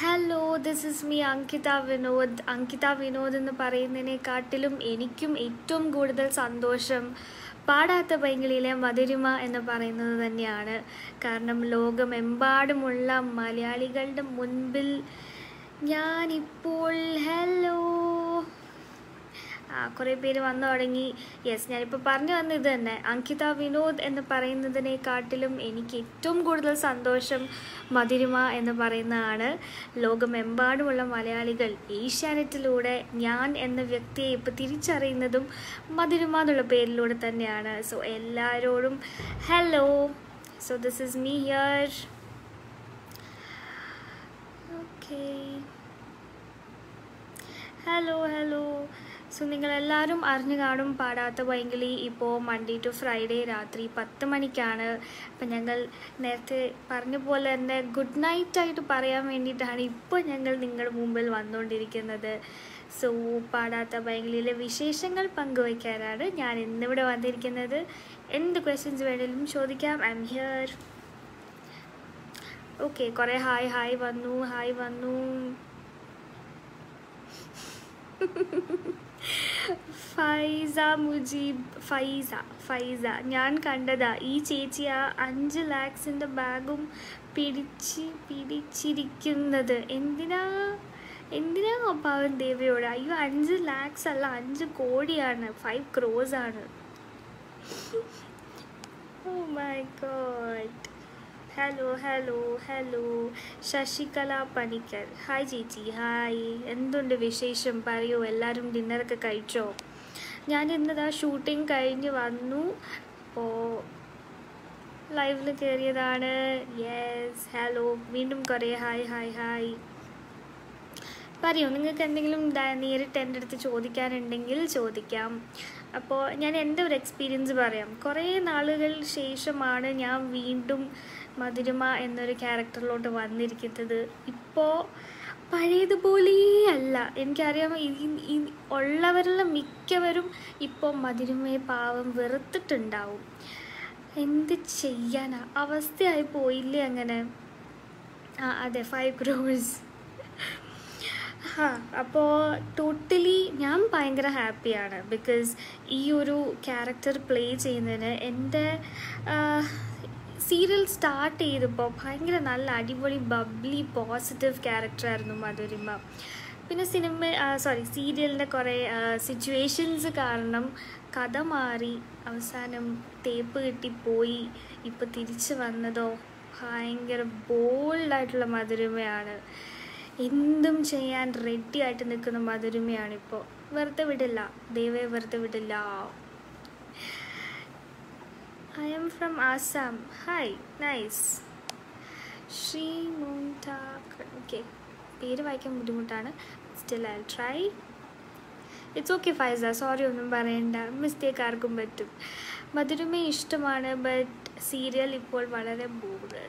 Hello this is me Ankita Vinod Ankita Vinod എന്ന് പറയുന്നതിനെക്കാട്ടിലും എനിക്കും ഏറ്റവും കൂടുതൽ സന്തോഷം പാടാത്ത പൈങ്കിളിയിലെ മധുരിമ എന്ന് പറയുന്നത് തന്നെയാണ്. കാരണം ലോകമെമ്പാടുമുള്ള മലയാളികളുടെ മുൻപിൽ ഞാനിപ്പോൾ ഹലോ ആ കുറേ പേര് വന്നു തുടങ്ങി. യെസ് ഞാനിപ്പോൾ പറഞ്ഞു വന്നത് ഇത് തന്നെ അങ്കിത വിനോദ് എന്ന് പറയുന്നതിനെക്കാട്ടിലും എനിക്ക് ഏറ്റവും കൂടുതൽ സന്തോഷം മധുരിമ എന്ന് പറയുന്നതാണ്. ലോകമെമ്പാടുമുള്ള മലയാളികൾ ഏഷ്യാനെറ്റിലൂടെ ഞാൻ എന്ന വ്യക്തിയെ ഇപ്പോൾ തിരിച്ചറിയുന്നതും മധുരിമ എന്നുള്ള പേരിലൂടെ തന്നെയാണ്. സോ എല്ലാവരോടും hello so this is me here okay hello hello so നിങ്ങളെല്ലാവരും അറിഞ്ഞു കാണും പാടാത്ത പൈങ്കിളി ഇപ്പോൾ മൺഡേ ടു ഫ്രൈഡേ രാത്രി പത്ത് മണിക്കാണ്. അപ്പം ഞങ്ങൾ നേരത്തെ പറഞ്ഞ പോലെ തന്നെ ഗുഡ് നൈറ്റ് ആയിട്ട് പറയാൻ വേണ്ടിയിട്ടാണ് ഇപ്പോൾ ഞങ്ങൾ നിങ്ങളുടെ മുമ്പിൽ വന്നുകൊണ്ടിരിക്കുന്നത്. സോ പാടാത്ത പൈങ്കിളിയിലെ വിശേഷങ്ങൾ പങ്കുവയ്ക്കാനാണ് ഞാൻ ഇന്നിവിടെ വന്നിരിക്കുന്നത്. എന്ത് ക്വസ്റ്റ്യൻസ് വേണേലും ചോദിക്കാം. ഐ എം ഹിയർ ഓക്കെ കുറേ ഹായ് ഹായ് വന്നു ഹായ് വന്നു. ഫൈസ മുജീബ് ഫൈസ ഫൈസ. ഞാൻ കണ്ടതാ ഈ ചേച്ചി ആ അഞ്ച് ലാക്സിന്റെ ബാഗും പിടിച്ച് പിടിച്ചിരിക്കുന്നത്. എന്തിനാ? എന്തിനാ പാവൻ ദേവിയോട്? അയ്യോ അഞ്ച് ലാക്സ് അല്ല അഞ്ച് കോടിയാണ്. ഫൈവ് ക്രോസ് ആണ് ഓ my god. Hello hello hello Sasikala Panicker. Hi ചേച്ചി. ഹായ് എന്തുണ്ട് വിശേഷം? പറയൂ. എല്ലാവരും ഡിന്നറൊക്കെ കഴിച്ചോ? ഞാൻ ഇന്നതാ ഷൂട്ടിംഗ് കഴിഞ്ഞ് വന്നു. അപ്പോൾ ലൈവിൽ കയറിയതാണ് യെസ് ഹലോ വീണ്ടും കുറേ. ഹായ് ഹായ് ഹായ് പറയൂ. നിങ്ങൾക്ക് എന്തെങ്കിലും നേരിട്ട് എന്റെ അടുത്ത് ചോദിക്കാനുണ്ടെങ്കിൽ ചോദിക്കാം. അപ്പോൾ ഞാൻ എന്റെ ഒരു എക്സ്പീരിയൻസ് പറയാം. കുറേ നാളുകൾ ശേഷമാണ് ഞാൻ വീണ്ടും മധുരിമ എന്നൊരു ക്യാരക്ടറിലോട്ട് വന്നിരിക്കുന്നത് ഇപ്പോൾ പഴയതുപോലെ അല്ല. എനിക്കറിയാം ഈ ഉള്ളവരിൽ മിക്കവരും ഇപ്പോൾ മധുരിമയെ പാവം വെറുത്തിട്ടുണ്ടാവും. എന്ത് ചെയ്യാനാ? അവസ്ഥയായി പോയില്ലേ അങ്ങനെ? ആ അതെ ഫൈവ് ക്രോഴ്സ് ആ അപ്പോൾ ടോട്ടലി ഞാൻ ഭയങ്കര ഹാപ്പിയാണ് ബിക്കോസ് ഈ ഒരു ക്യാരക്ടർ പ്ലേ ചെയ്യുന്നതിന് എന്റെ സീരിയൽ സ്റ്റാർട്ട് ചെയ്തപ്പോൾ ഭയങ്കര നല്ല അടിപൊളി ബബ്ലി പോസിറ്റീവ് ക്യാരക്ടറായിരുന്നു മധുരിമ. പിന്നെ സിനിമ സോറി സീരിയലിന്റെ കുറേ സിറ്റുവേഷൻസ് കാരണം കഥ മാറി അവസാനം തേപ്പ് കിട്ടിപ്പോയി ഇപ്പോൾ തിരിച്ചു വന്നതോ ഭയങ്കര ബോൾഡായിട്ടുള്ള മധുരിമയാണ്. എന്തും ചെയ്യാൻ റെഡി ആയിട്ട് നിൽക്കുന്ന മധുരിമയാണിപ്പോൾ വെറുതെ വിടില്ല ദൈവേ വെറുതെ വിടില്ല. I am from Assam. Hi, nice. Shri മുൻതാക്ക് okay പേര് വായിക്കാൻ ബുദ്ധിമുട്ടാണ്. Still I try it's okay Faiza sorry ഒന്നും പറയണ്ട. മിസ്റ്റേക്ക് ആർക്കും പറ്റും. മധുരമേ ഇഷ്ടമാണ് ബട്ട് സീരിയൽ ഇപ്പോൾ വളരെ ബോറ്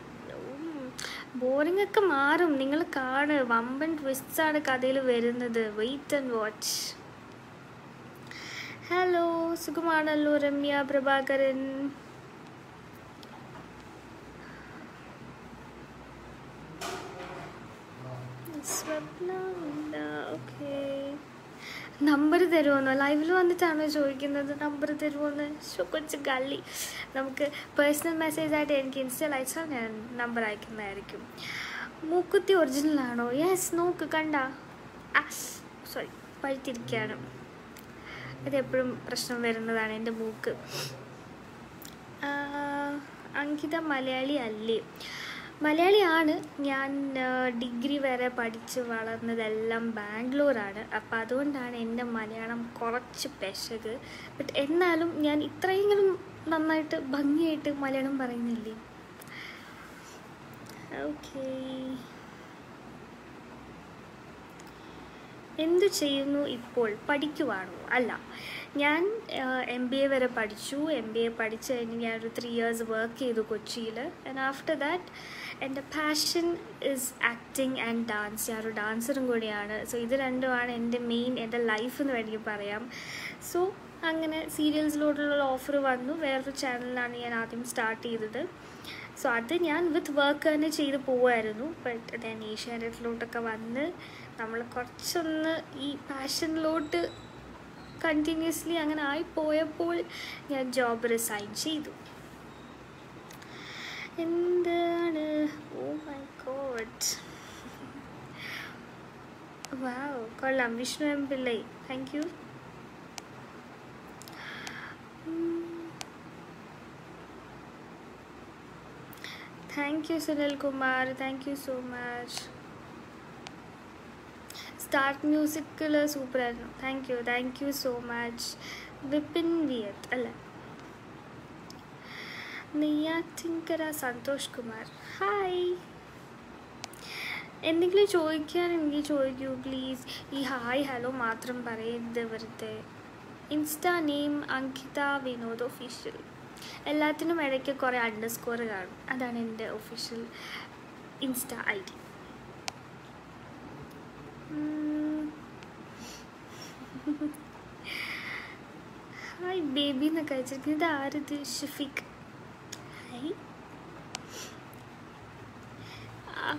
ബോറിംഗ് ഒക്കെ മാറും. നിങ്ങൾ കാണ്. വമ്പൻ ട്വിസ്റ്റ്സ് ആണ് കഥയിൽ വരുന്നത്. വെയിറ്റ് ആൻഡ് വാച്ച് ഹലോ സുഖമാണല്ലോ രമ്യ പ്രഭാകരൻ. ഓക്കെ. നമ്പർ തരുമോന്നോ ലൈവിൽ വന്നിട്ടാണോ ചോദിക്കുന്നത്? നമ്പർ തരുമോന്ന് കൊച്ചു കള്ളി. നമുക്ക് പേഴ്സണൽ മെസ്സേജ് ആയിട്ട് എനിക്ക് ഇൻസ്റ്റയിൽ അയച്ചാൽ ഞാൻ നമ്പർ അയക്കുന്നതായിരിക്കും. മൂക്കുത്തി ഒറിജിനൽ ആണോ? യെസ് നോക്ക് കണ്ട. സോറി പഴുത്തിരിക്കുകയാണ്. ഇതെപ്പോഴും പ്രശ്നം വരുന്നതാണ് എന്റെ മൂക്ക്. അങ്കിത മലയാളി അല്ലേ? മലയാളിയാണ്. ഞാൻ ഡിഗ്രി വരെ പഠിച്ച് വളർന്നതെല്ലാം ബാംഗ്ലൂരാണ്. അപ്പം അതുകൊണ്ടാണ് എന്റെ മലയാളം കുറച്ച് പെശക്. ബട്ട് എന്നാലും ഞാൻ ഇത്രയെങ്കിലും നന്നായിട്ട് ഭംഗിയായിട്ട് മലയാളം പറയുന്നില്ലേ? ഓക്കേ. എന്തു ചെയ്യുന്നു ഇപ്പോൾ? പഠിക്കുവാണോ? അല്ല. ഞാൻ എം ബി എ വരെ പഠിച്ചു. എം ബി എ പഠിച്ച് കഴിഞ്ഞ് ഞാനൊരു ത്രീ ഇയേഴ്സ് വർക്ക് ചെയ്തു കൊച്ചിയിൽ ആൻഡ് ആഫ്റ്റർ ദാറ്റ് എന്റെ passion is acting and dance ഞാൻ ഒരു ഡാൻസറും കൂടിയാണ്. സോ ഇത് രണ്ടുമാണ് എന്റെ മെയിൻ എന്റെ ലൈഫ് എന്ന് വേണമെങ്കിൽ പറയാം. സോ അങ്ങനെ സീരിയൽസിലോട്ടുള്ള ഓഫർ വന്നു. വേറൊരു ചാനലിലാണ് ഞാൻ ആദ്യം സ്റ്റാർട്ട് ചെയ്തത്. സോ അത് ഞാൻ വിത്ത് വർക്ക് തന്നെ ചെയ്ത് പോവായിരുന്നു. ബട്ട് ദെൻ ഏഷ്യാനെറ്റിലോട്ടൊക്കെ വന്ന് നമ്മൾ കുറച്ചൊന്ന് ഈ പാഷനിലോട്ട് കണ്ടിന്യൂസ്ലി അങ്ങനെ ആയി പോയപ്പോൾ ഞാൻ ജോബ് റിസൈൻ ചെയ്തു. എന്താണ്? ഓ മൈ ഗോഡ് വാവ് കൊള്ളാം. Vishnu M Pillai. Thank you thank you Sunil Kumar thank you so much start മ്യൂസിക്കിൽ സൂപ്പറായിരുന്നു thank you thank you so much Vipin വിയത്ത് അല്ലേ? നെയ്യാറ്റിങ്കര സന്തോഷ് കുമാർ. ഹായ് എന്തെങ്കിലും ചോദിക്കാനെങ്കിൽ ചോദിക്കൂ പ്ലീസ് ഈ ഹായ് ഹലോ മാത്രം പറയരുത് വെറുതെ. Insta name Ankitha Vinod official എല്ലാത്തിനും ഇടയ്ക്ക് കുറേ അണ്ടർസ്കോർ കാണും. അതാണ് എന്റെ official insta I D hi baby എന്നൊക്കെ അയച്ചിരിക്കുന്നത് ആരത് ഷഫീഖ്. അ-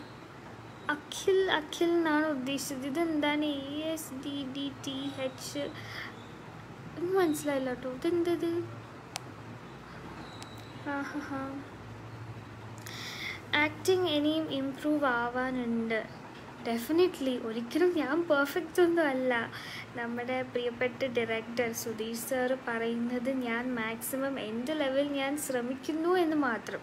അഖിൽ അഖിൽ എന്നാണ് ഉദ്ദേശിച്ചത്. ഇതെന്താണ്? A S D D T H ഒന്നും മനസ്സിലായില്ല കേട്ടോ. ഇതെന്തത് ആക്ടിങ് ഇനിയും ഇമ്പ്രൂവ് ആവാനുണ്ട്. ഡെഫിനറ്റ്ലി ഒരിക്കലും ഞാൻ പെർഫെക്റ്റ് ഒന്നും അല്ല. നമ്മുടെ പ്രിയപ്പെട്ട ഡയറക്ടർ സുധീഷ് സാറ് പറയുന്നത് ഞാൻ മാക്സിമം എന്റെ ലെവൽ ഞാൻ ശ്രമിക്കുന്നു എന്ന് മാത്രം.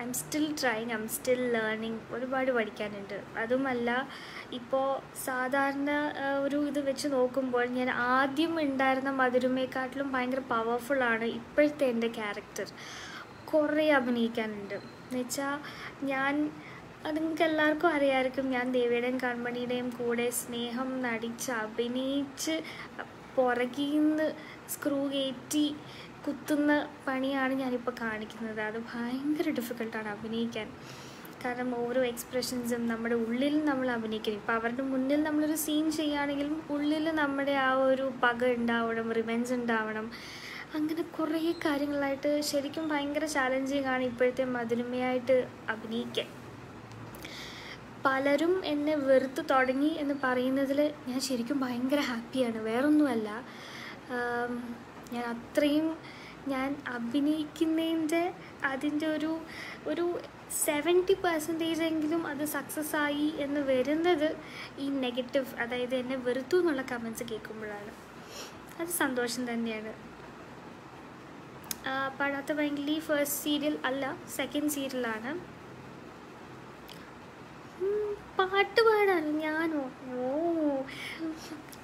I'm still trying I'm still learning ഒരുപാട് പഠിക്കാനുണ്ട്. അതുമല്ല ഇപ്പോൾ സാധാരണ ഒരു ഇത് വെച്ച് നോക്കുമ്പോൾ ഞാൻ ആദ്യം ഉണ്ടായിരുന്ന മധുരമേക്കാട്ടിലും ഭയങ്കര പവർഫുള്ളാണ് ഇപ്പോഴത്തെ എന്റെ ക്യാരക്ടർ കുറേ അഭിനയിക്കാനുണ്ട്. എന്നുവെച്ചാൽ ഞാൻ അത് നിങ്ങൾക്ക് എല്ലാവർക്കും അറിയാമായിരിക്കും ഞാൻ ദേവിയുടെയും കൺമണിയുടെയും കൂടെ സ്നേഹം നടിച്ച് അഭിനയിച്ച് പുറകിൽ നിന്ന് സ്ക്രൂ കയറ്റി കുത്തുന്ന പണിയാണ് ഞാനിപ്പോൾ കാണിക്കുന്നത്. അത് ഭയങ്കര ഡിഫിക്കൽട്ടാണ് അഭിനയിക്കാൻ. കാരണം ഓരോ എക്സ്പ്രഷൻസും നമ്മുടെ ഉള്ളിൽ നമ്മൾ അഭിനയിക്കണം ഇപ്പോൾ അവരുടെ മുന്നിൽ നമ്മളൊരു സീൻ ചെയ്യുകയാണെങ്കിലും ഉള്ളിൽ നമ്മുടെ ആ ഒരു പക ഉണ്ടാവണം റിവെഞ്ച് ഉണ്ടാവണം. അങ്ങനെ കുറേ കാര്യങ്ങളായിട്ട് ശരിക്കും ഭയങ്കര ചാലഞ്ചിങ് ആണ് ഇപ്പോഴത്തെ മധുരമയായിട്ട് അഭിനയിക്കാൻ. പലരും എന്നെ വെറുത്ത് തുടങ്ങി എന്ന് പറയുന്നതിൽ ഞാൻ ശരിക്കും ഭയങ്കര ഹാപ്പിയാണ്. വേറൊന്നുമല്ല. ഞാൻ അത്രയും ഞാൻ അഭിനയിക്കുന്നതിന്റെ അതിന്റെ ഒരു ഒരു സെവന്റി പെർസെന്റേജ് എങ്കിലും അത് സക്സസ് ആയി എന്ന് വരുന്നത് ഈ നെഗറ്റീവ് അതായത് എന്നെ വെറുത്തു എന്നുള്ള കമൻസ് കേൾക്കുമ്പോഴാണ്. അത് സന്തോഷം തന്നെയാണ്. പടാത്ത ഭയങ്കര ഫസ്റ്റ് സീരിയൽ അല്ല സെക്കൻഡ് സീരിയലാണ് പാട്ട് പാടാൻ ഞാനോ? ഓ.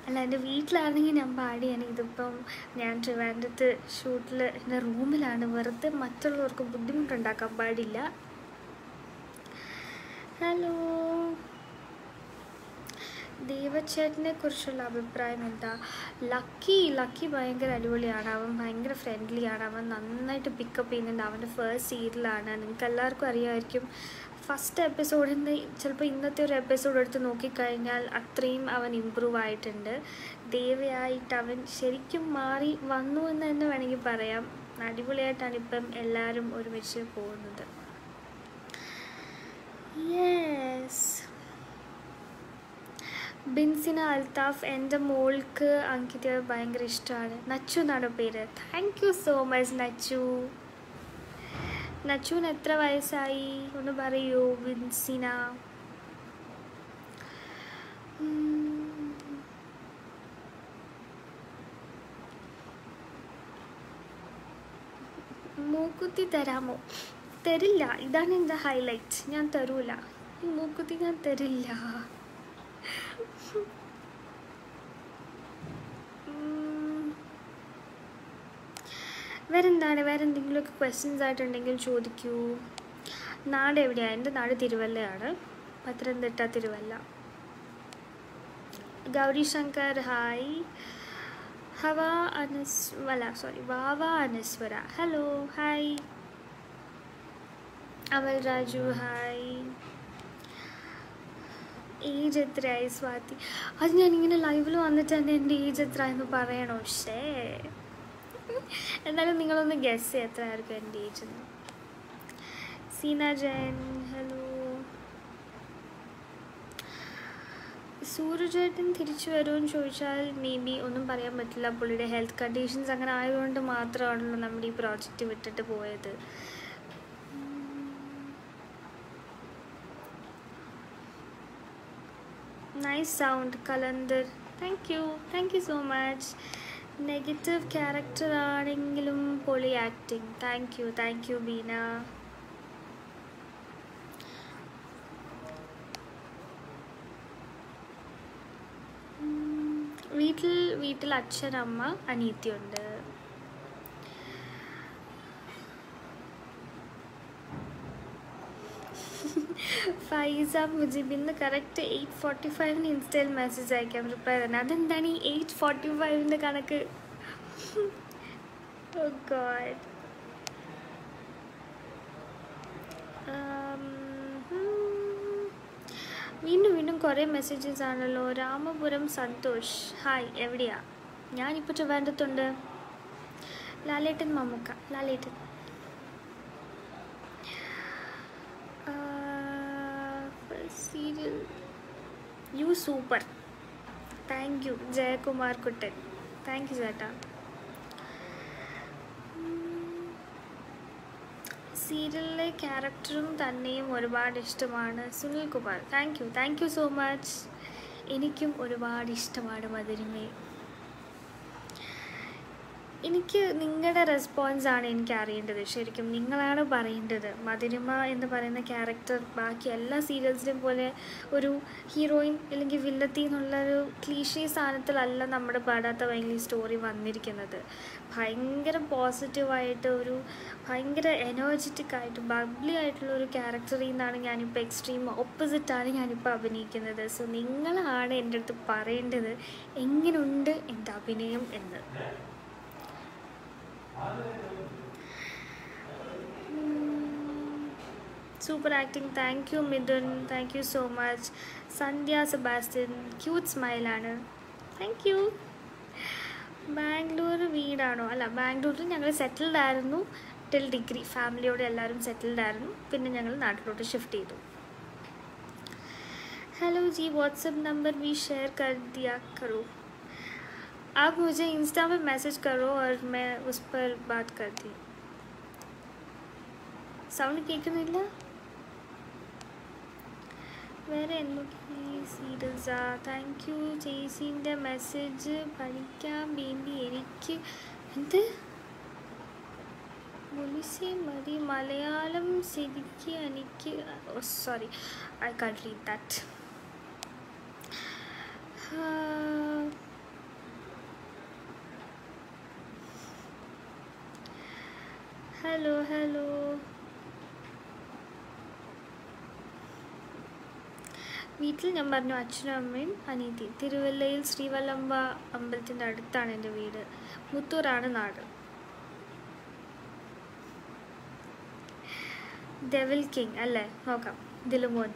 അല്ല എന്റെ വീട്ടിലാണെങ്കിൽ ഞാൻ പാടിയാണ് ഇതിപ്പം ഞാൻ ട്രിവാൻഡത്ത് ഷൂട്ടിൽ എന്റെ റൂമിലാണ്. വെറുതെ മറ്റുള്ളവർക്ക് ബുദ്ധിമുട്ടുണ്ടാക്കാൻ പാടില്ല. ഹലോ. ദേവച്ചേട്ടനെ കുറിച്ചുള്ള അഭിപ്രായം എന്താ? ലക്കി ലക്കി ഭയങ്കര അടിപൊളിയാണ്. അവൻ ഭയങ്കര ഫ്രണ്ട്ലിയാണ് അവൻ നന്നായിട്ട് പിക്കപ്പ് ചെയ്യുന്നുണ്ട്. അവന്റെ ഫസ്റ്റ് സീരിയലാണ് നിങ്ങൾക്ക് എല്ലാവർക്കും അറിയാമായിരിക്കും. ഫസ്റ്റ് എപ്പിസോഡിൽ നിന്ന് ചിലപ്പോൾ ഇന്നത്തെ ഒരു എപ്പിസോഡ് എടുത്ത് നോക്കിക്കഴിഞ്ഞാൽ അത്രയും അവൻ ഇമ്പ്രൂവ് ആയിട്ടുണ്ട്. ദേവയായിട്ട് അവൻ ശരിക്കും മാറി വന്നു എന്ന് തന്നെ വേണമെങ്കിൽ പറയാം. അടിപൊളിയായിട്ടാണ് ഇപ്പം എല്ലാവരും ഒരുമിച്ച് പോകുന്നത്. യെസ് ബിൻസിന അൽത്താഫ് എന്റെ മോൾക്ക് അങ്കിത ഭയങ്കര ഇഷ്ടമാണ്. നച്ചു എന്നാണ് പേര്? Thank you so much Nachu. നച്ചുവിന് എത്ര വയസ്സായി? ഒന്ന് പറയൂ വിൻസിന. മൂക്കുത്തി തരാമോ? തരില്ല. ഇതാണ് എന്റെ ഹൈലൈറ്റ് ഞാൻ തരൂല. മൂക്കുത്തി ഞാൻ തരില്ല. വേറെന്താണ്? വേറെ എന്തെങ്കിലുമൊക്കെ ക്വസ്റ്റ്യൻസ് ആയിട്ടുണ്ടെങ്കിൽ ചോദിക്കൂ. നാട് എവിടെയാണ് എന്റെ നാട് തിരുവല്ലയാണ്. പത്തനംതിട്ട തിരുവല്ല. ഗൗരി ശങ്കർ ഹായ് ഹവ അനസ് അല്ല സോറി വാവ Anaswara. Hello hi Amal Raju hi age എത്രയായി സ്വാതി. അത് ഞാനിങ്ങനെ ലൈവിൽ വന്നിട്ട് തന്നെ എന്റെ ഏജ് എത്ര എന്ന് പറയണോ? ഷേ എന്നാലും നിങ്ങളൊന്ന് ഗസ് ചെയ്യുക എത്രയായിരിക്കും എന്റെ ഏജ് എന്ന്. സീന ജയൻ ഹലോ സൂര്യചേട്ടൻ തിരിച്ചു വരുമെന്ന് ചോദിച്ചാൽ മേ ബി ഒന്നും പറയാൻ പറ്റില്ല. പുള്ളിയുടെ ഹെൽത്ത് കണ്ടീഷൻസ് അങ്ങനെ ആയതുകൊണ്ട് മാത്രമാണല്ലോ നമ്മുടെ ഈ പ്രോജക്റ്റ് വിട്ടിട്ട് പോയത്. Nice sound Kalanthar. Thank you thank you so much negative character ആണെങ്കിലും പൊളി acting thank you thank you Beena. വീട്ടിൽ വീട്ടിൽ അച്ഛൻ അമ്മ അനിയത്തിയുണ്ട്. ഫൈസ മുജിബിന്ന് കറക്റ്റ് എയ്റ്റ് ഫോർട്ടി ഫൈവിന് ഇൻസ്റ്റയിൽ മെസ്സേജ് അയക്കാം. റിപ്ലൈ തന്നെ. അതെന്താണ് ഈ എയ്റ്റ് ഫോർട്ടി ഫൈവിന്റെ കണക്ക്? ഓ ഗോഡ് വീണ്ടും വീണ്ടും കുറേ മെസ്സേജസ് ആണല്ലോ. രാമപുരം സന്തോഷ്. ഹായ് എവിടെയാ? ഞാനിപ്പോൾ ചൊവ്വാണ്ടത്തുണ്ട് ലാലേട്ടൻ മമ്മൂക്ക ലാലേട്ടൻ. Serial. You super. Thank you Jayakumar Kuttan. Thank you ചേട്ടാ. സീരിയലിലെ ക്യാരക്ടറും തന്നെയും ഒരുപാട് ഇഷ്ടമാണ് Sunil Kumar thank you thank you so much. എനിക്കും ഒരുപാട് ഇഷ്ടമാണ് മധുരിമയെ. എനിക്ക് നിങ്ങളുടെ റെസ്പോൺസ് ആണ് എനിക്ക് അറിയേണ്ടത്. ശരിക്കും നിങ്ങളാണ് പറയേണ്ടത്. മധുരിമ എന്ന് പറയുന്ന ക്യാരക്ടർ ബാക്കി എല്ലാ സീരിയൽസിലും പോലെ ഒരു ഹീറോയിൻ അല്ലെങ്കിൽ വില്ലത്തി എന്നുള്ളൊരു ക്ലീഷേ സ്ഥാനത്തിലല്ല നമ്മുടെ പാടാത്ത ഭയങ്കര സ്റ്റോറി വന്നിരിക്കുന്നത്. ഭയങ്കര പോസിറ്റീവായിട്ട് ഒരു ഭയങ്കര എനർജറ്റിക് ആയിട്ട് ബബ്ലി ആയിട്ടുള്ള ഒരു ക്യാരക്ടറിൽ നിന്നാണ് ഞാനിപ്പോൾ എക്സ്ട്രീം ഓപ്പോസിറ്റാണ് ഞാനിപ്പോൾ അഭിനയിക്കുന്നത്. സോ നിങ്ങളാണ് എന്റെ അടുത്ത് പറയേണ്ടത് എങ്ങനെയുണ്ട് എന്റെ അഭിനയം എന്ന്. Super acting thank you Mithun thank you so much Sandhya Sebastian cute സ്മൈലാണ് thank you Bangalore വീടാണോ? അല്ല ബാംഗ്ലൂരിൽ ഞങ്ങൾ സെറ്റിൽഡ് ആയിരുന്നു. ടിൽ ഡിഗ്രി ഫാമിലിയോടെ എല്ലാവരും സെറ്റിൽഡ് ആയിരുന്നു. പിന്നെ ഞങ്ങൾ നാട്ടിലോട്ട് ഷിഫ്റ്റ് ചെയ്തു. ഹലോ ജി വാട്സപ്പ് നമ്പർ വി ഷെയർ കർ ദിയ കറൂ आप मुझे इंस्टा पे मैसेज करो और मैं उस पर बात करती हूँ സൗണ്ട് കേൾക്കുന്നില്ല വേറെ എന്തൊക്കെ സീരിയൽസാ താങ്ക് യു ചേച്ചീൻ്റെ മെസ്സേജ് പഠിക്കാൻ വേണ്ടി എനിക്ക് എന്ത് മുലിസെ മതി മലയാളം ശരിക്ക് എനിക്ക് sorry I can read that hello hello വീട്ടിൽ ഞാൻ പറഞ്ഞു അച്ഛനും അമ്മയും അനീതി തിരുവല്ലയിൽ ശ്രീവല്ലമ്പ അമ്പലത്തിന്റെ അടുത്താണ് എന്റെ വീട്. മുത്തൂറാണ് നാട്. ഡെവിൽ കിങ് അല്ലേ? നോക്കാം. ദിലുമോൻ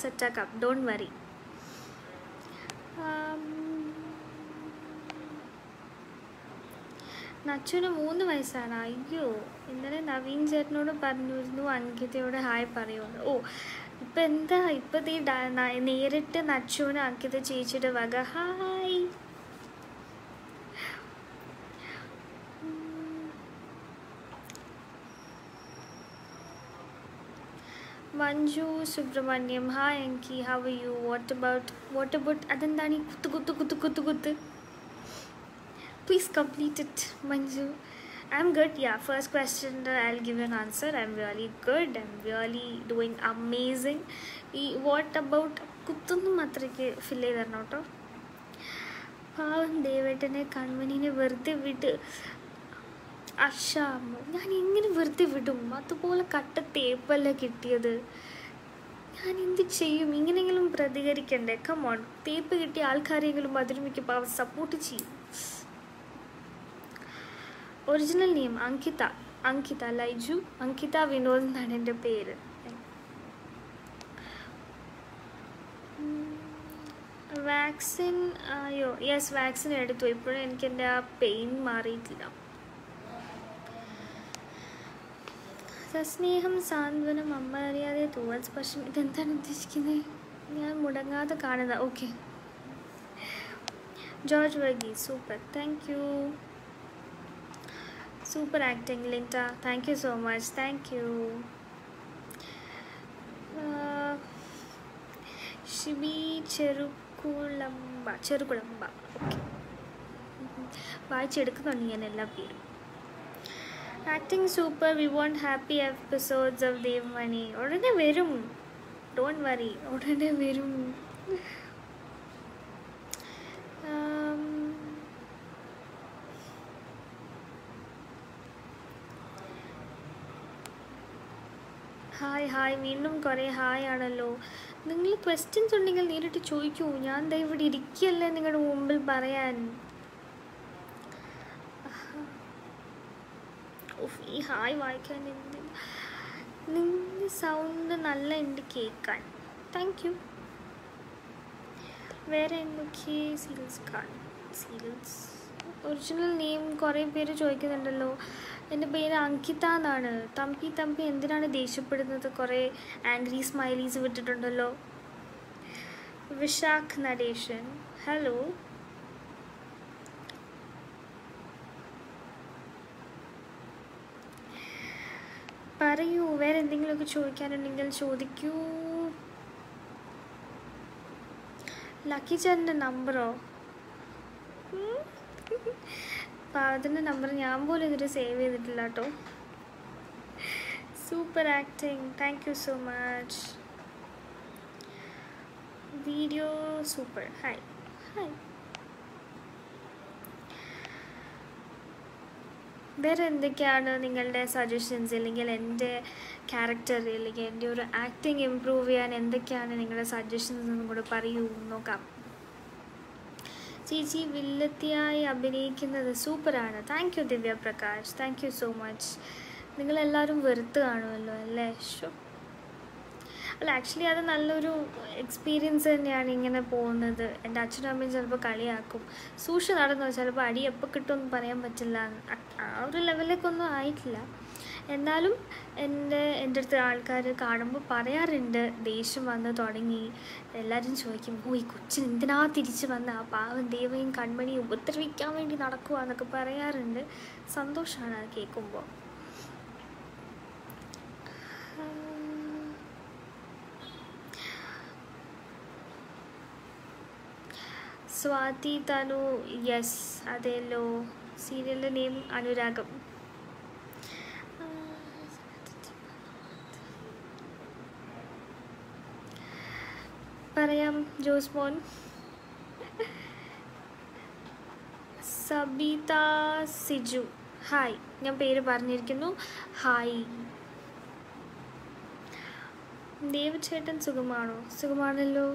സെറ്റാക്കാം ഡോണ്ട് വറി നച്ചുവിന് മൂന്ന് വയസ്സാണ്. അയ്യോ ഇന്നലെ നവീൻ ചേട്ടനോട് പറഞ്ഞിരുന്നു അങ്കിതയോട് ഹായ് പറയുമെന്ന്. ഓ ഇപ്പം എന്താ? ഇപ്പം ന- നേരിട്ട് നച്ചുവിന് അങ്കിത ചേച്ചിയുടെ വക. Hi. Manju Subramaniam. Hi Anki. How you what about what about അതെന്താണ് ഈ കുത്ത് കുത്ത് കുത്ത് കുത്ത് കുത്ത്? Please complete it Manju. I'm good yeah. First question I'll give an answer. I'm really good. I'm really doing amazing. what about കുത്തൊന്നും അത്രയ്ക്ക് fill ചെയ്ത് തരണം കേട്ടോ പാവം ദേവേട്ടനെ കൺമനീനെ വെറുതെ വിട്ട് അഷാമോ ഞാൻ എങ്ങനെ വെറുതെ വിടും? അതുപോലെ കട്ട തേപ്പല്ല കിട്ടിയത്. ഞാൻ എന്ത് ചെയ്യും? ഇങ്ങനെയെങ്കിലും പ്രതികരിക്കണ്ടേ? കമോൺ തേപ്പ് കിട്ടിയ ആൾക്കാരെങ്കിലും മധുരമിക്ക് പാവം സപ്പോർട്ട് ചെയ്യും. ഒറിജിനൽ നെയിം അങ്കിത അങ്കിത ലൈജു അങ്കിത വിനോദ് എന്നാണ് എന്റെ പേര്. വാക്സിൻ അയ്യോ യെസ് വാക്സിൻ എടുത്തു. ഇപ്പോഴും എനിക്ക് എന്റെ ആ പെയിൻ മാറിയിട്ടില്ല. സസ്നേഹം സാന്ത്വനം അമ്മ അറിയാതെ തൂവൽ സ്പർശം ഇതെന്താണ് ഉദ്ദേശിക്കുന്നത് ഞാൻ മുടങ്ങാതെ കാണുക okay George Varghese super thank you super acting Linta thank you so much thank you Shibi Cherukulamba Cherukulamba okay വായിച്ചെടുക്കുന്നുണ്ട് ഞാൻ എല്ലാ പേരും. Acting super we want happy episodes of Devamani ഉടനെ വരും. ഡോണ്ട് വറി ഉടനെ വരും. Um, ഹായ് ഹായ് വീണ്ടും കുറേ hi ആണല്ലോ. നിങ്ങൾ ക്വസ്റ്റ്യൻസ് ഉണ്ടെങ്കിൽ നേരിട്ട് ചോദിക്കൂ. ഞാൻ ദാ ഇവിടെ ഇരിക്കുകയല്ലേ നിങ്ങളുടെ മുമ്പിൽ പറയാൻ. ഈ ഹായ് വായിക്കാൻ എന്ത്? നിങ്ങളുടെ സൗണ്ട് നല്ല ഉണ്ട് കേൾക്കാൻ. താങ്ക് യു വേറെ എന്തൊക്കെ സീരിയൽസ് കാണും സീരിയൽസ് ഒറിജിനൽ നെയിം കുറേ പേര് ചോദിക്കുന്നുണ്ടല്ലോ. എന്റെ പേര് അങ്കിത എന്നാണ്. തമ്പി തമ്പി എന്തിനാണ് ദേഷ്യപ്പെടുന്നത്? കുറേ ആംഗ്രി സ്മൈലീസ് വിട്ടിട്ടുണ്ടല്ലോ. വിശാഖ് നടേശൻ. ഹലോ പറയൂ വേറെ എന്തെങ്കിലുമൊക്കെ ചോദിക്കാനുണ്ടെങ്കിൽ ചോദിക്കൂ. ലക്കി ചേട്ടന്റെ നമ്പറോ പാവത്തിന്റെ നമ്പർ ഞാൻ പോലും ഇതിൽ സേവ് ചെയ്തിട്ടില്ല കേട്ടോ super acting thank you so much video super hi hi വേറെ എന്തൊക്കെയാണ് നിങ്ങളുടെ സജഷൻസ് അല്ലെങ്കിൽ എന്റെ ക്യാരക്ടർ അല്ലെങ്കിൽ എന്റെ ഒരു ആക്ടിങ് ഇമ്പ്രൂവ് ചെയ്യാൻ എന്തൊക്കെയാണ് നിങ്ങളുടെ സജഷൻസ് എന്നും കൂടെ പറയൂ. നോക്കാം. ചേച്ചി വില്ലത്തിയായി അഭിനയിക്കുന്നത് സൂപ്പറാണ്. Thank you Divya Prakash. Thank you so much നിങ്ങളെല്ലാവരും വെറുത്ത് കാണുമല്ലോ അല്ലേ? ഷോ അല്ല ആക്ച്വലി അത് നല്ലൊരു എക്സ്പീരിയൻസ് തന്നെയാണ് ഇങ്ങനെ പോകുന്നത്. എന്റെ അച്ഛനും അമ്മയും ചിലപ്പോൾ കളിയാക്കും. സൂക്ഷിച്ച് നടന്നു? ചിലപ്പോൾ അടി എപ്പോൾ കിട്ടുമെന്ന് പറയാൻ പറ്റില്ല. ആ ഒരു ലെവലിലേക്കൊന്നും ആയിട്ടില്ല. എന്നാലും എന്റെ എന്റെ അടുത്ത് ആൾക്കാർ കാണുമ്പോൾ പറയാറുണ്ട് ദേഷ്യം വന്ന് തുടങ്ങി. എല്ലാവരും ചോദിക്കും ഓ ഈ കൊച്ചിന് എന്തിനാ തിരിച്ച് വന്ന്? ആ പാവം ദൈവയും കൺമണിയും ഉപദ്രവിക്കാൻ വേണ്ടി നടക്കുക എന്നൊക്കെ പറയാറുണ്ട്. സന്തോഷമാണ് അത് കേൾക്കുമ്പോൾ. സ്വാതി തനു യെസ് അതേല്ലോ. സീരിയലിന്റെ നെയിം അനുരാഗം. പറയാം ജോസ് മോൻ. സബിത സിജു. ഹായ് ഞാൻ പേര് പറഞ്ഞിരിക്കുന്നു. ഹായ്. ദേവചേട്ടൻ സുഖമാണോ? സുഖമാണല്ലോ.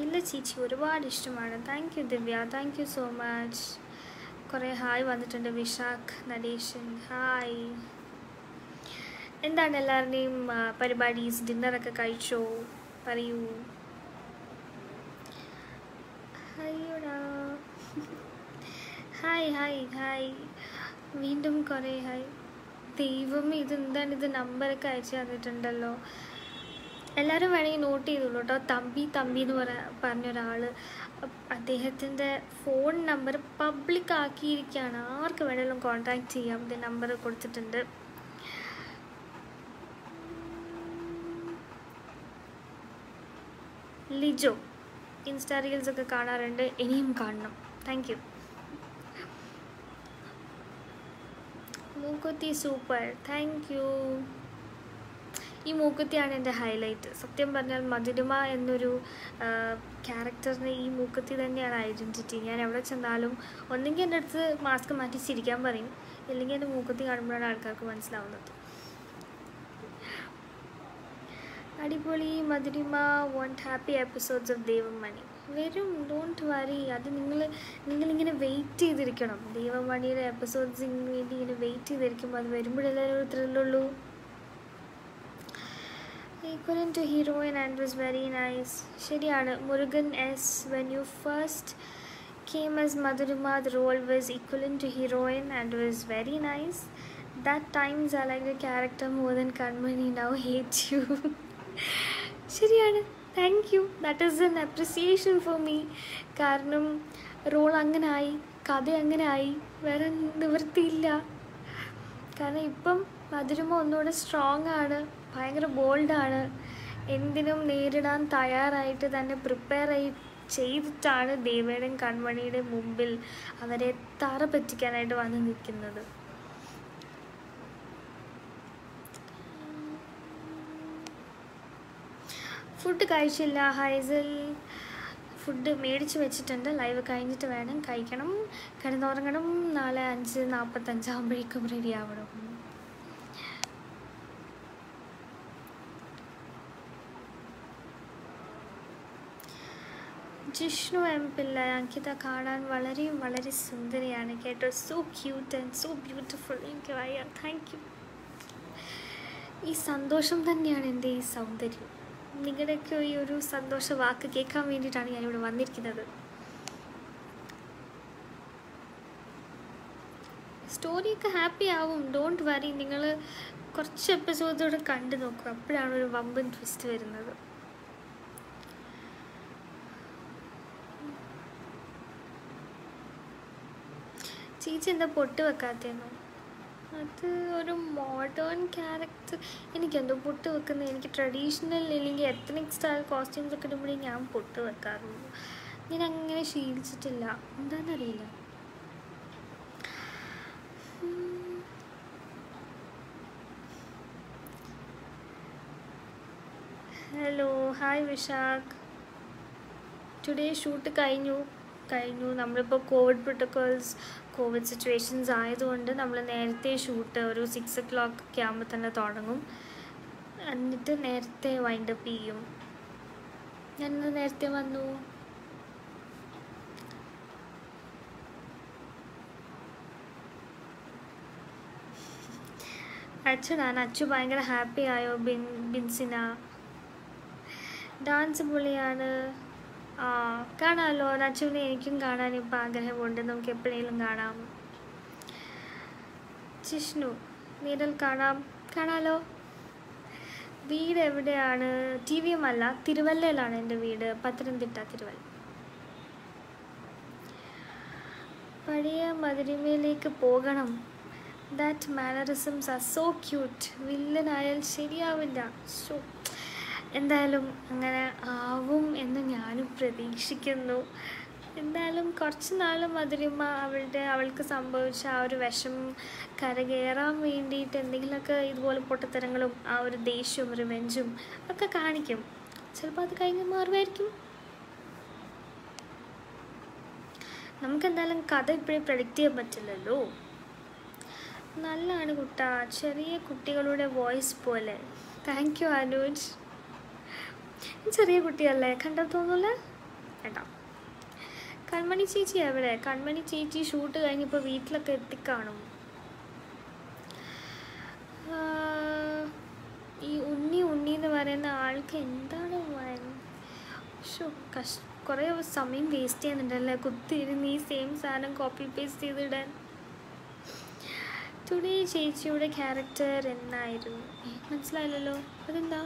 ഇല്ല ചേച്ചി ഒരുപാട് ഇഷ്ടമാണ്. Thank you Divya. Thank you so much കുറേ ഹായ് വന്നിട്ടുണ്ട്. വിശാഖ് നടേശൻ ഹായ്. എന്താണ് എല്ലാവരുടെയും പരിപാടീസ്? ഡിന്നറൊക്കെ കഴിച്ചോ? പറയൂ. അയ്യോടാ. Hi hi hi. വീണ്ടും കുറേ ഹായ്. ദൈവം ഇതെന്താണ് ഇത് നമ്പറൊക്കെ അയച്ചു തന്നിട്ടുണ്ടല്ലോ. എല്ലാവരും വേണമെങ്കിൽ നോട്ട് ചെയ്തോളൂ കേട്ടോ തമ്പി തമ്പി എന്ന് പറ പറഞ്ഞൊരാൾ അദ്ദേഹത്തിന്റെ ഫോൺ നമ്പർ പബ്ലിക് ആക്കിയിരിക്കുകയാണ്. ആർക്ക് വേണമെങ്കിലും കോൺടാക്ട് ചെയ്യാം. ഇത് നമ്പർ കൊടുത്തിട്ടുണ്ട്. ലിജോ ഇൻസ്റ്റാ റീൽസ് ഒക്കെ കാണാറുണ്ട്. ഇനിയും കാണണം. താങ്ക് യു മൂക്കുത്തി സൂപ്പർ താങ്ക് യു ഈ മൂക്കുത്തിയാണ് എന്റെ ഹൈലൈറ്റ്. സത്യം പറഞ്ഞാൽ മധുരിമ എന്നൊരു ക്യാരക്ടറിന് ഈ മൂക്കുത്തി തന്നെയാണ് ഐഡന്റിറ്റി. ഞാൻ എവിടെ ചെന്നാലും ഒന്നെങ്കിൽ എന്റെ അടുത്ത് മാസ്ക് മാറ്റി ചിരിക്കാൻ പറയും. ഇല്ലെങ്കിൽ എന്റെ മൂക്കുത്തി കാണുമ്പോഴാണ് ആൾക്കാർക്ക് മനസ്സിലാവുന്നത്. അടിപൊളി Madhurima want happy episodes of Devamani. വരും ഡോണ്ട് വറി അത് നിങ്ങൾ നിങ്ങളിങ്ങനെ വെയിറ്റ് ചെയ്തിരിക്കണം. ദേവമണിയുടെ എപ്പിസോഡ്സിന് വേണ്ടി ഇങ്ങനെ വെയിറ്റ് ചെയ്തിരിക്കുമ്പോൾ അത് വരുമ്പോഴല്ലേ ഒരു ത്രില്ലുള്ളൂ equivalent to heroine and was very nice ശരിയാണ് Murugan S when you first came as Madhurima. The role was equivalent to heroine and was very nice. That times I like the character more than Kanmani. Now hate you. ശരിയാണ് thank you that is an appreciation for me കാരണം role അങ്ങനെ kadai കഥ അങ്ങനെ ആയി വേറെ നിവൃത്തിയില്ല കാരണം ഇപ്പം മധുരമ ഒന്നുകൂടെ സ്ട്രോങ് ആണ് ഭയങ്കര ബോൾഡാണ് എന്തിനും നേരിടാൻ തയ്യാറായിട്ട് തന്നെ പ്രിപ്പയർ ആയി ചെയ്തിട്ടാണ് ദേവയുടെയും കൺമണിയുടെ മുമ്പിൽ അവരെ തറ പറ്റിക്കാനായിട്ട് വന്ന് നിൽക്കുന്നത്. ഫുഡ് കഴിച്ചില്ല ഹൈസൽ ഫുഡ് മേടിച്ച് വെച്ചിട്ടുണ്ട്. ലൈവ് കഴിഞ്ഞിട്ട് വേണം കഴിക്കണം. കിടന്നുറങ്ങണം. നാളെ അഞ്ച് നാൽപ്പത്തഞ്ചാകുമ്പോഴേക്കും റെഡി ആവണം. ജിഷ്ണു എം പിള്ള അങ്കിത കാണാൻ വളരെ വളരെ സുന്ദരിയാണ്. കേട്ടോ so cute and so beautiful എനിക്ക് വയ്യ. താങ്ക് യു ഈ സന്തോഷം തന്നെയാണ് എന്റെ ഈ സൗന്ദര്യം. നിങ്ങളുടെയൊക്കെ ഈ ഒരു സന്തോഷ വാക്ക് കേൾക്കാൻ വേണ്ടിയിട്ടാണ് ഞാനിവിടെ വന്നിരിക്കുന്നത്. സ്റ്റോറിയൊക്കെ ഹാപ്പി ആവും. ഡോണ്ട് വറി നിങ്ങൾ കുറച്ച് എപ്പിസോഡോടെ കണ്ടു നോക്കുക അപ്പോഴാണ് ഒരു വമ്പൻ ട്വിസ്റ്റ് വരുന്നത്. ചേച്ചി എന്താ പൊട്ട് വെക്കാത്തേന്നോ? അത് ഒരു മോഡേൺ ക്യാരക്ടർ എനിക്കെന്തോ പൊട്ട് വെക്കുന്നത് എനിക്ക് ട്രഡീഷണൽ അല്ലെങ്കിൽ എത്തനിക് സ്റ്റൈൽ കോസ്റ്റ്യൂംസ് ഒക്കെ ഇടുമ്പോഴേ ഞാൻ പൊട്ട് വെക്കാറുള്ളൂ. ഞാൻ അങ്ങനെ ശീലിച്ചിട്ടില്ല. എന്താണെന്നറിയില്ല hello hi Vishakh. Today shoot കഴിഞ്ഞു. കഴിഞ്ഞു. നമ്മളിപ്പോൾ കോവിഡ് പ്രോട്ടോക്കോൾസ് കോവിഡ് സിറ്റുവേഷൻസ് ആയതുകൊണ്ട് നമ്മൾ നേരത്തെ ഷൂട്ട് ഒരു സിക്സ് ഒ ക്ലോക്ക് ഒക്കെ ആകുമ്പോൾ തന്നെ തുടങ്ങും. എന്നിട്ട് നേരത്തെ വൈൻഡപ്പ് ചെയ്യും. ഞാൻ നേരത്തെ വന്നു. അച്ഛനാണ് അച്ഛൻ ഭയങ്കര ഹാപ്പി ആയോ? ബിൻ ബിൻസിന? ഡാൻസ് പൊളിയാണ്. കാണാമല്ലോ നച്ചുവിനെ എനിക്കും കാണാൻ ഇപ്പം ആഗ്രഹമുണ്ട്. നമുക്ക് എപ്പോഴേലും കാണാം. ജിഷ്ണു നീരൽ കാണാം. കാണാലോ. വീട് എവിടെയാണ്? ടി വി എം അല്ല തിരുവല്ലയിലാണ് എന്റെ വീട്. പത്തനംതിട്ട തിരുവല്ല. പഴയ മധുരിമയിലേക്ക് പോകണം. That mannerisms are so cute വില്ലനായാൽ ശരിയാവില്ല. സോ എന്തായാലും അങ്ങനെ ആവും എന്ന് ഞാനും പ്രതീക്ഷിക്കുന്നു. എന്തായാലും കുറച്ച് നാൾ മധുരിമ അവളുടെ അവൾക്ക് സംഭവിച്ച ആ ഒരു വിഷം കരകയറാൻ വേണ്ടിയിട്ട് എന്തെങ്കിലുമൊക്കെ ഇതുപോലെ പൊട്ടത്തരങ്ങളും ആ ഒരു ദേഷ്യവും റിവെഞ്ചും ഒക്കെ കാണിക്കും. ചിലപ്പോൾ അത് കഴിഞ്ഞ് മാറുമായിരിക്കും. നമുക്കെന്തായാലും കഥ ഇപ്പോഴും പ്രഡിക്റ്റ് ചെയ്യാൻ പറ്റില്ലല്ലോ. നല്ലതാണ് കുട്ട. ചെറിയ കുട്ടികളുടെ വോയിസ് പോലെ. Thank you Anuj. ചെറിയ കുട്ടിയല്ലേ? കണ്ടാൽ തോന്നൂല? കേട്ടോ കൺമണി ചേച്ചി എവിടെ? കൺമണി ചേച്ചി ഷൂട്ട് കഴിഞ്ഞിപ്പോൾ വീട്ടിലൊക്കെ എത്തിക്കാണും. ഈ ഉണ്ണി ഉണ്ണി എന്ന് പറയുന്ന ആൾക്ക് എന്താണ് ഷോ കഷ് കുറേ സമയം വേസ്റ്റ് ചെയ്യുന്നുണ്ടല്ലേ? കുത്തിയിരുന്ന് ഈ സെയിം സാധനം കോപ്പി പേസ്റ്റ് ചെയ്തിടാൻ. ടുഡേ ചേച്ചിയുടെ ക്യാരക്ടർ എന്നായിരുന്നു. മനസ്സിലായില്ലല്ലോ? അതെന്താ?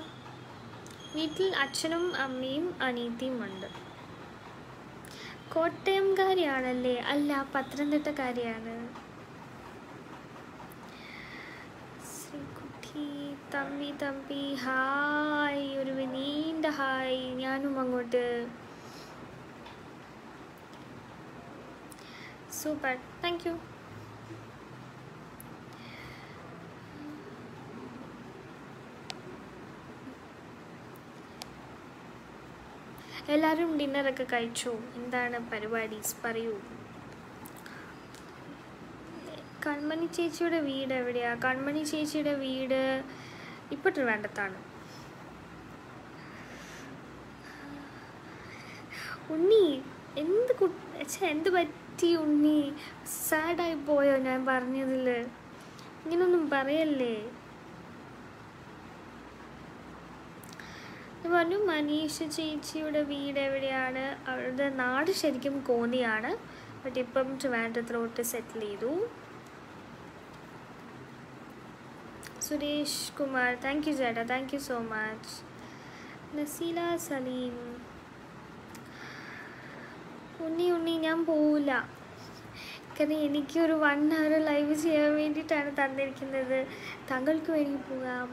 വീട്ടിൽ അച്ഛനും അമ്മയും അനീതിയും ഉണ്ട്. കോട്ടയംകാരിയാണല്ലേ? അല്ല പത്തനംതിട്ടക്കാരിയാണ്. ശ്രീകുട്ടി തമ്പി തമ്പി ഹായ് ഒരു നീണ്ട ഹായ്. ഞാനും അങ്ങോട്ട്. സൂപ്പർ. Thank you. എല്ലാവരും ഡിന്നറൊക്കെ കഴിച്ചു. എന്താണ് പരിപാടീസ് പറയൂ. കൺമണി ചേച്ചിയുടെ വീട് എവിടെയാ? കൺമണി ചേച്ചിയുടെ വീട് ഇപ്പോൾ ട്രിവാൻഡത്താണ്. ഉണ്ണി എന്ത് കു എന്ത് പറ്റി ഉണ്ണി? സാഡായി പോയോ ഞാൻ പറഞ്ഞതിൽ? ഇങ്ങനൊന്നും പറയല്ലേ? പറഞ്ഞു മനീഷ ചേച്ചിയുടെ വീട് എവിടെയാണ്? അവരുടെ നാട് ശരിക്കും കോന്നിയാണ്. ബട്ട് ഇപ്പം ട്രിവാൻഡ്രത്തിലോട്ട് സെറ്റിൽ ചെയ്തു. സുരേഷ് കുമാർ താങ്ക് യു ചേട്ടാ thank you so much Naseela Saleem. Unni Unni ഞാൻ പോവില്ല കാരണം എനിക്കൊരു വൺ അവർ ലൈവ് ചെയ്യാൻ വേണ്ടിയിട്ടാണ് തന്നിരിക്കുന്നത്. താങ്കൾക്ക് വേണ്ടി പോകാം.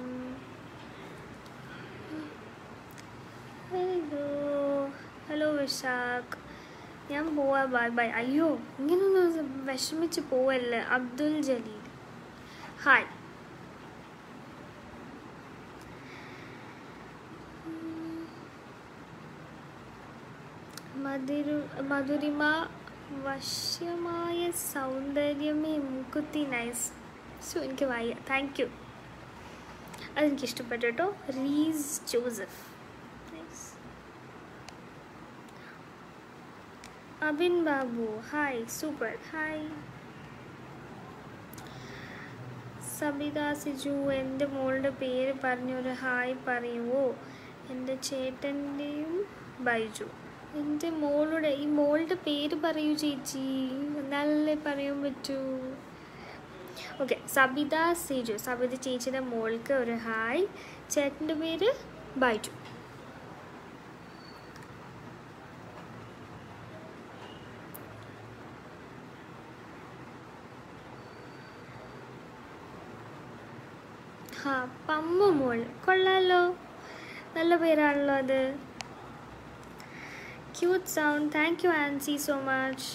Hello hello Vishakh. ഞാൻ പോവാ ബൈ ബൈ അയ്യോ ഇങ്ങനൊന്നും വിഷമിച്ച് പോവല്ലേ? Abdul Jaleel. Hi മധുരു Madhurima വശ്യമായ സൗന്ദര്യമേ മുക്കുത്തി nice so എനിക്ക് വയ്യ. താങ്ക് യു അതെനിക്ക് ഇഷ്ടപ്പെട്ടു കേട്ടോ. Rees Joseph nice Abin Babu hi super hi Sabitha Siju എന്റെ മോളുടെ പേര് പറഞ്ഞൊരു ഹായ് പറയുമോ എന്റെ ചേട്ടന്റെയും ബൈജു. എന്റെ മോളുടെ ഈ മോളുടെ പേര് പറയൂ ചേച്ചി. എന്നാലല്ലേ പറയാൻ പറ്റൂ. ഓക്കെ സബിത സിജു. സബിത ചേച്ചിയുടെ മോൾക്ക് ഒരു ഹായ് ചേട്ടന്റെ പേര് ബൈജു. ഹാ പമ്മ മോൾ. കൊള്ളാലോ. നല്ല പേരാണല്ലോ അത്. Cute sound thank you Ancy so much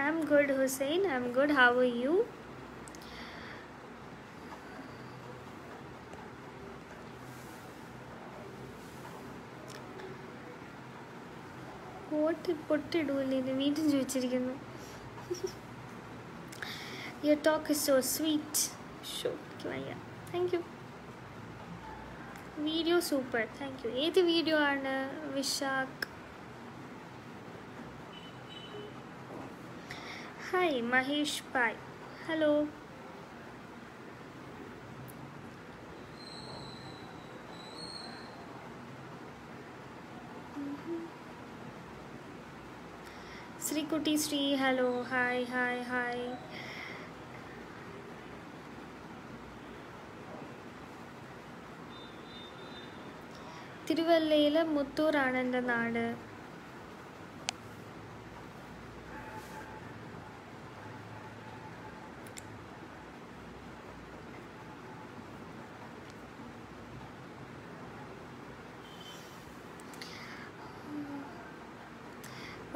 I'm good Hussain I'm good how are you vote പൊട്ടിടൂല്ലേ വീണ്ടും ചോദിച്ചിരിക്കുന്നു. Your talk is so sweet. Shoot, Thank you. Video super. Thank you. Eighth video and Vishak. Hi, Mahesh Pai. Hello. Sri Kuti Sri, hello, hi, hi, hi. തിരുവല്ലയിൽ മുത്തൂറാണ് എന്റെ നാട്.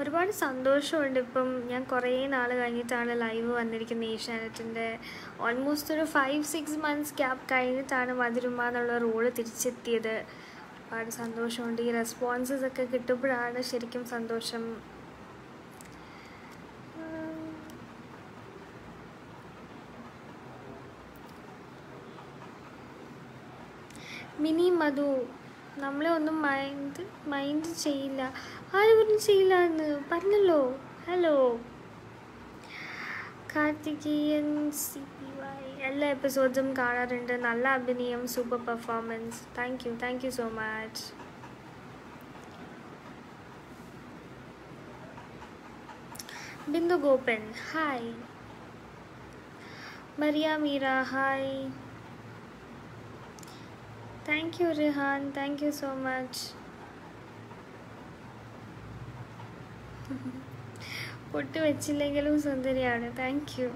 ഒരുപാട് സന്തോഷമുണ്ട് ഇപ്പം ഞാൻ കുറേ നാൾ കഴിഞ്ഞിട്ടാണ് ലൈവ് വന്നിരിക്കുന്നത് ഏഷ്യാനെറ്റിന്റെ ഓൾമോസ്റ്റ് ഒരു ഫൈവ് സിക്സ് മന്ത്സ് ഗ്യാപ്പ് കഴിഞ്ഞിട്ടാണ് മധുരമ എന്നുള്ള റോൾ തിരിച്ചെത്തിയത്. ഒരുപാട് സന്തോഷമുണ്ട്. ഈ റെസ്പോൺസസ് ഒക്കെ കിട്ടുമ്പോഴാണ് ശരിക്കും സന്തോഷം. മിനി മധു നമ്മളെ ഒന്നും മൈൻഡ് മൈൻഡ് ചെയ്യില്ല. ആരും ചെയ്യില്ല എന്ന് പറഞ്ഞല്ലോ. ഹലോ കാർത്തികേയൻ സി പി എല്ലാ എപ്പിസോഡ്സും കാണാറുണ്ട്. നല്ല അഭിനയം super performance thank you thank you so much Bindu Gopan hi Maria Meera hi thank you Rihan thank you so much പൊട്ട് വെച്ചില്ലെങ്കിലും സുന്ദരിയാണ്. താങ്ക് യു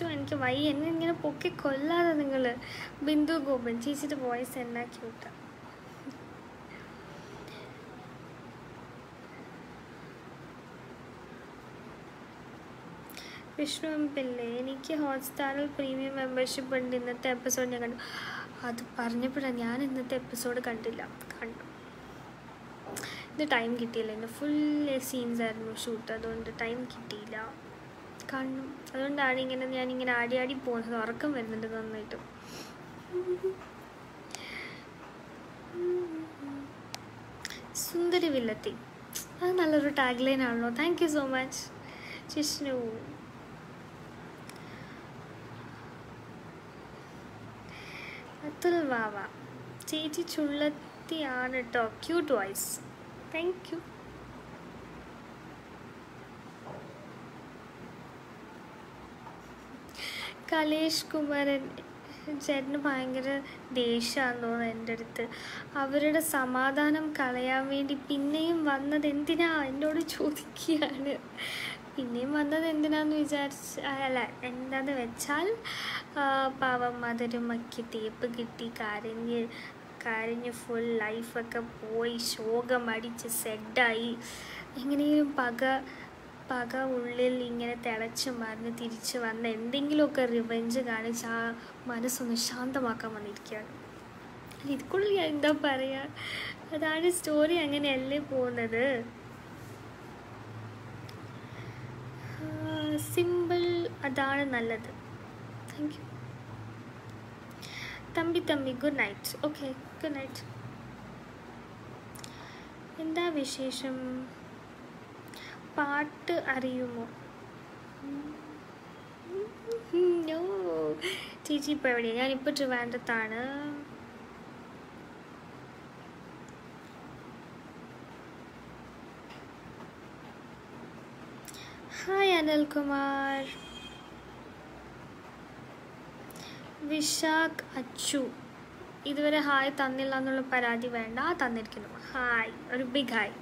ചോ എനിക്ക് വയ്യ എന്നെ ഇങ്ങനെ പൊക്കി കൊല്ലാതെ നിങ്ങൾ ബിന്ദു ഗോപൻ ചേച്ചിയുടെ വോയിസ് എന്നാ ക്യൂട്ട വിഷ്ണു പിള്ളെ എനിക്ക് ഹോട്ട്സ്റ്റാറിൽ പ്രീമിയം മെമ്പർഷിപ്പ് ഉണ്ട്. ഇന്നത്തെ എപ്പിസോഡ് ഞാൻ കണ്ടു. അത് പറഞ്ഞപ്പോഴാണ് ഞാൻ ഇന്നത്തെ എപ്പിസോഡ് കണ്ടില്ല. കണ്ടു. ഇത് ടൈം കിട്ടിയില്ല. ഇന്ന് ഫുൾ സീൻസ് ആയിരുന്നു ഷൂട്ട് അതുകൊണ്ട് ടൈം കിട്ടിയില്ല. കാണണം. അതുകൊണ്ടാണ് ഇങ്ങനെ ഞാൻ ഇങ്ങനെ ആടി ആടി പോകുന്നത്. ഉറക്കം വരുന്നുണ്ട് നന്നായിട്ട്. സുന്ദരി വില്ലത്തി. അത് നല്ലൊരു ടാഗ് ലൈൻ ആണല്ലോ. Thank you so much Jishnu. Athul Vava. ചേച്ചി ചുള്ളത്തിയാണ് കേട്ടോ cute voice thank you Kalesh Kumaran ചേട്ടന് ഭയങ്കര ദേഷ്യമാണെന്ന് തോന്നുന്നു എന്റെ അടുത്ത്. അവരുടെ സമാധാനം കളയാൻ വേണ്ടി പിന്നെയും വന്നത് എന്തിനാ എന്നോട് ചോദിക്കുകയാണ്. പിന്നെയും വന്നത് എന്തിനാന്ന് വിചാരിച്ച് അല്ല എന്താന്ന് വെച്ചാൽ പാവം മധുരമയ്ക്ക് തേപ്പ് കിട്ടി കരഞ്ഞ് കരഞ്ഞ് ഫുൾ ലൈഫൊക്കെ പോയി ശോകമടിച്ച് സെഡായി എങ്ങനെയും പക പക ഉള്ളിൽ ഇങ്ങനെ തിളച്ച് മറിഞ്ഞ് തിരിച്ച് വന്ന് എന്തെങ്കിലുമൊക്കെ റിവെഞ്ച് കാണിച്ച് ആ മനസ്സൊന്ന് ശാന്തമാക്കാൻ വന്നിരിക്കുകയാണ്. ഇതിക്കുള്ളിൽ ഞാൻ എന്താ പറയുക അതാണ് സ്റ്റോറി അങ്ങനെയല്ലേ പോകുന്നത്? സിമ്പിൾ അതാണ് നല്ലത്. Thank you Thampi Thampi good night okay good night എന്താ വിശേഷം? പാട്ട് അറിയുമോ? ചേച്ചി ഇപ്പോൾ എവിടെയാണ് ഞാനിപ്പോൾ ട്രിവാൻഡത്താണ് ഹായ് അനിൽകുമാർ വിശാഖ് അച്ചു. ഇതുവരെ ഹായ് തന്നില്ല എന്നുള്ള പരാതി വേണ്ട. തന്നിരിക്കുന്നു. ഹായ് ഒരു ബിഗ് ഹായ്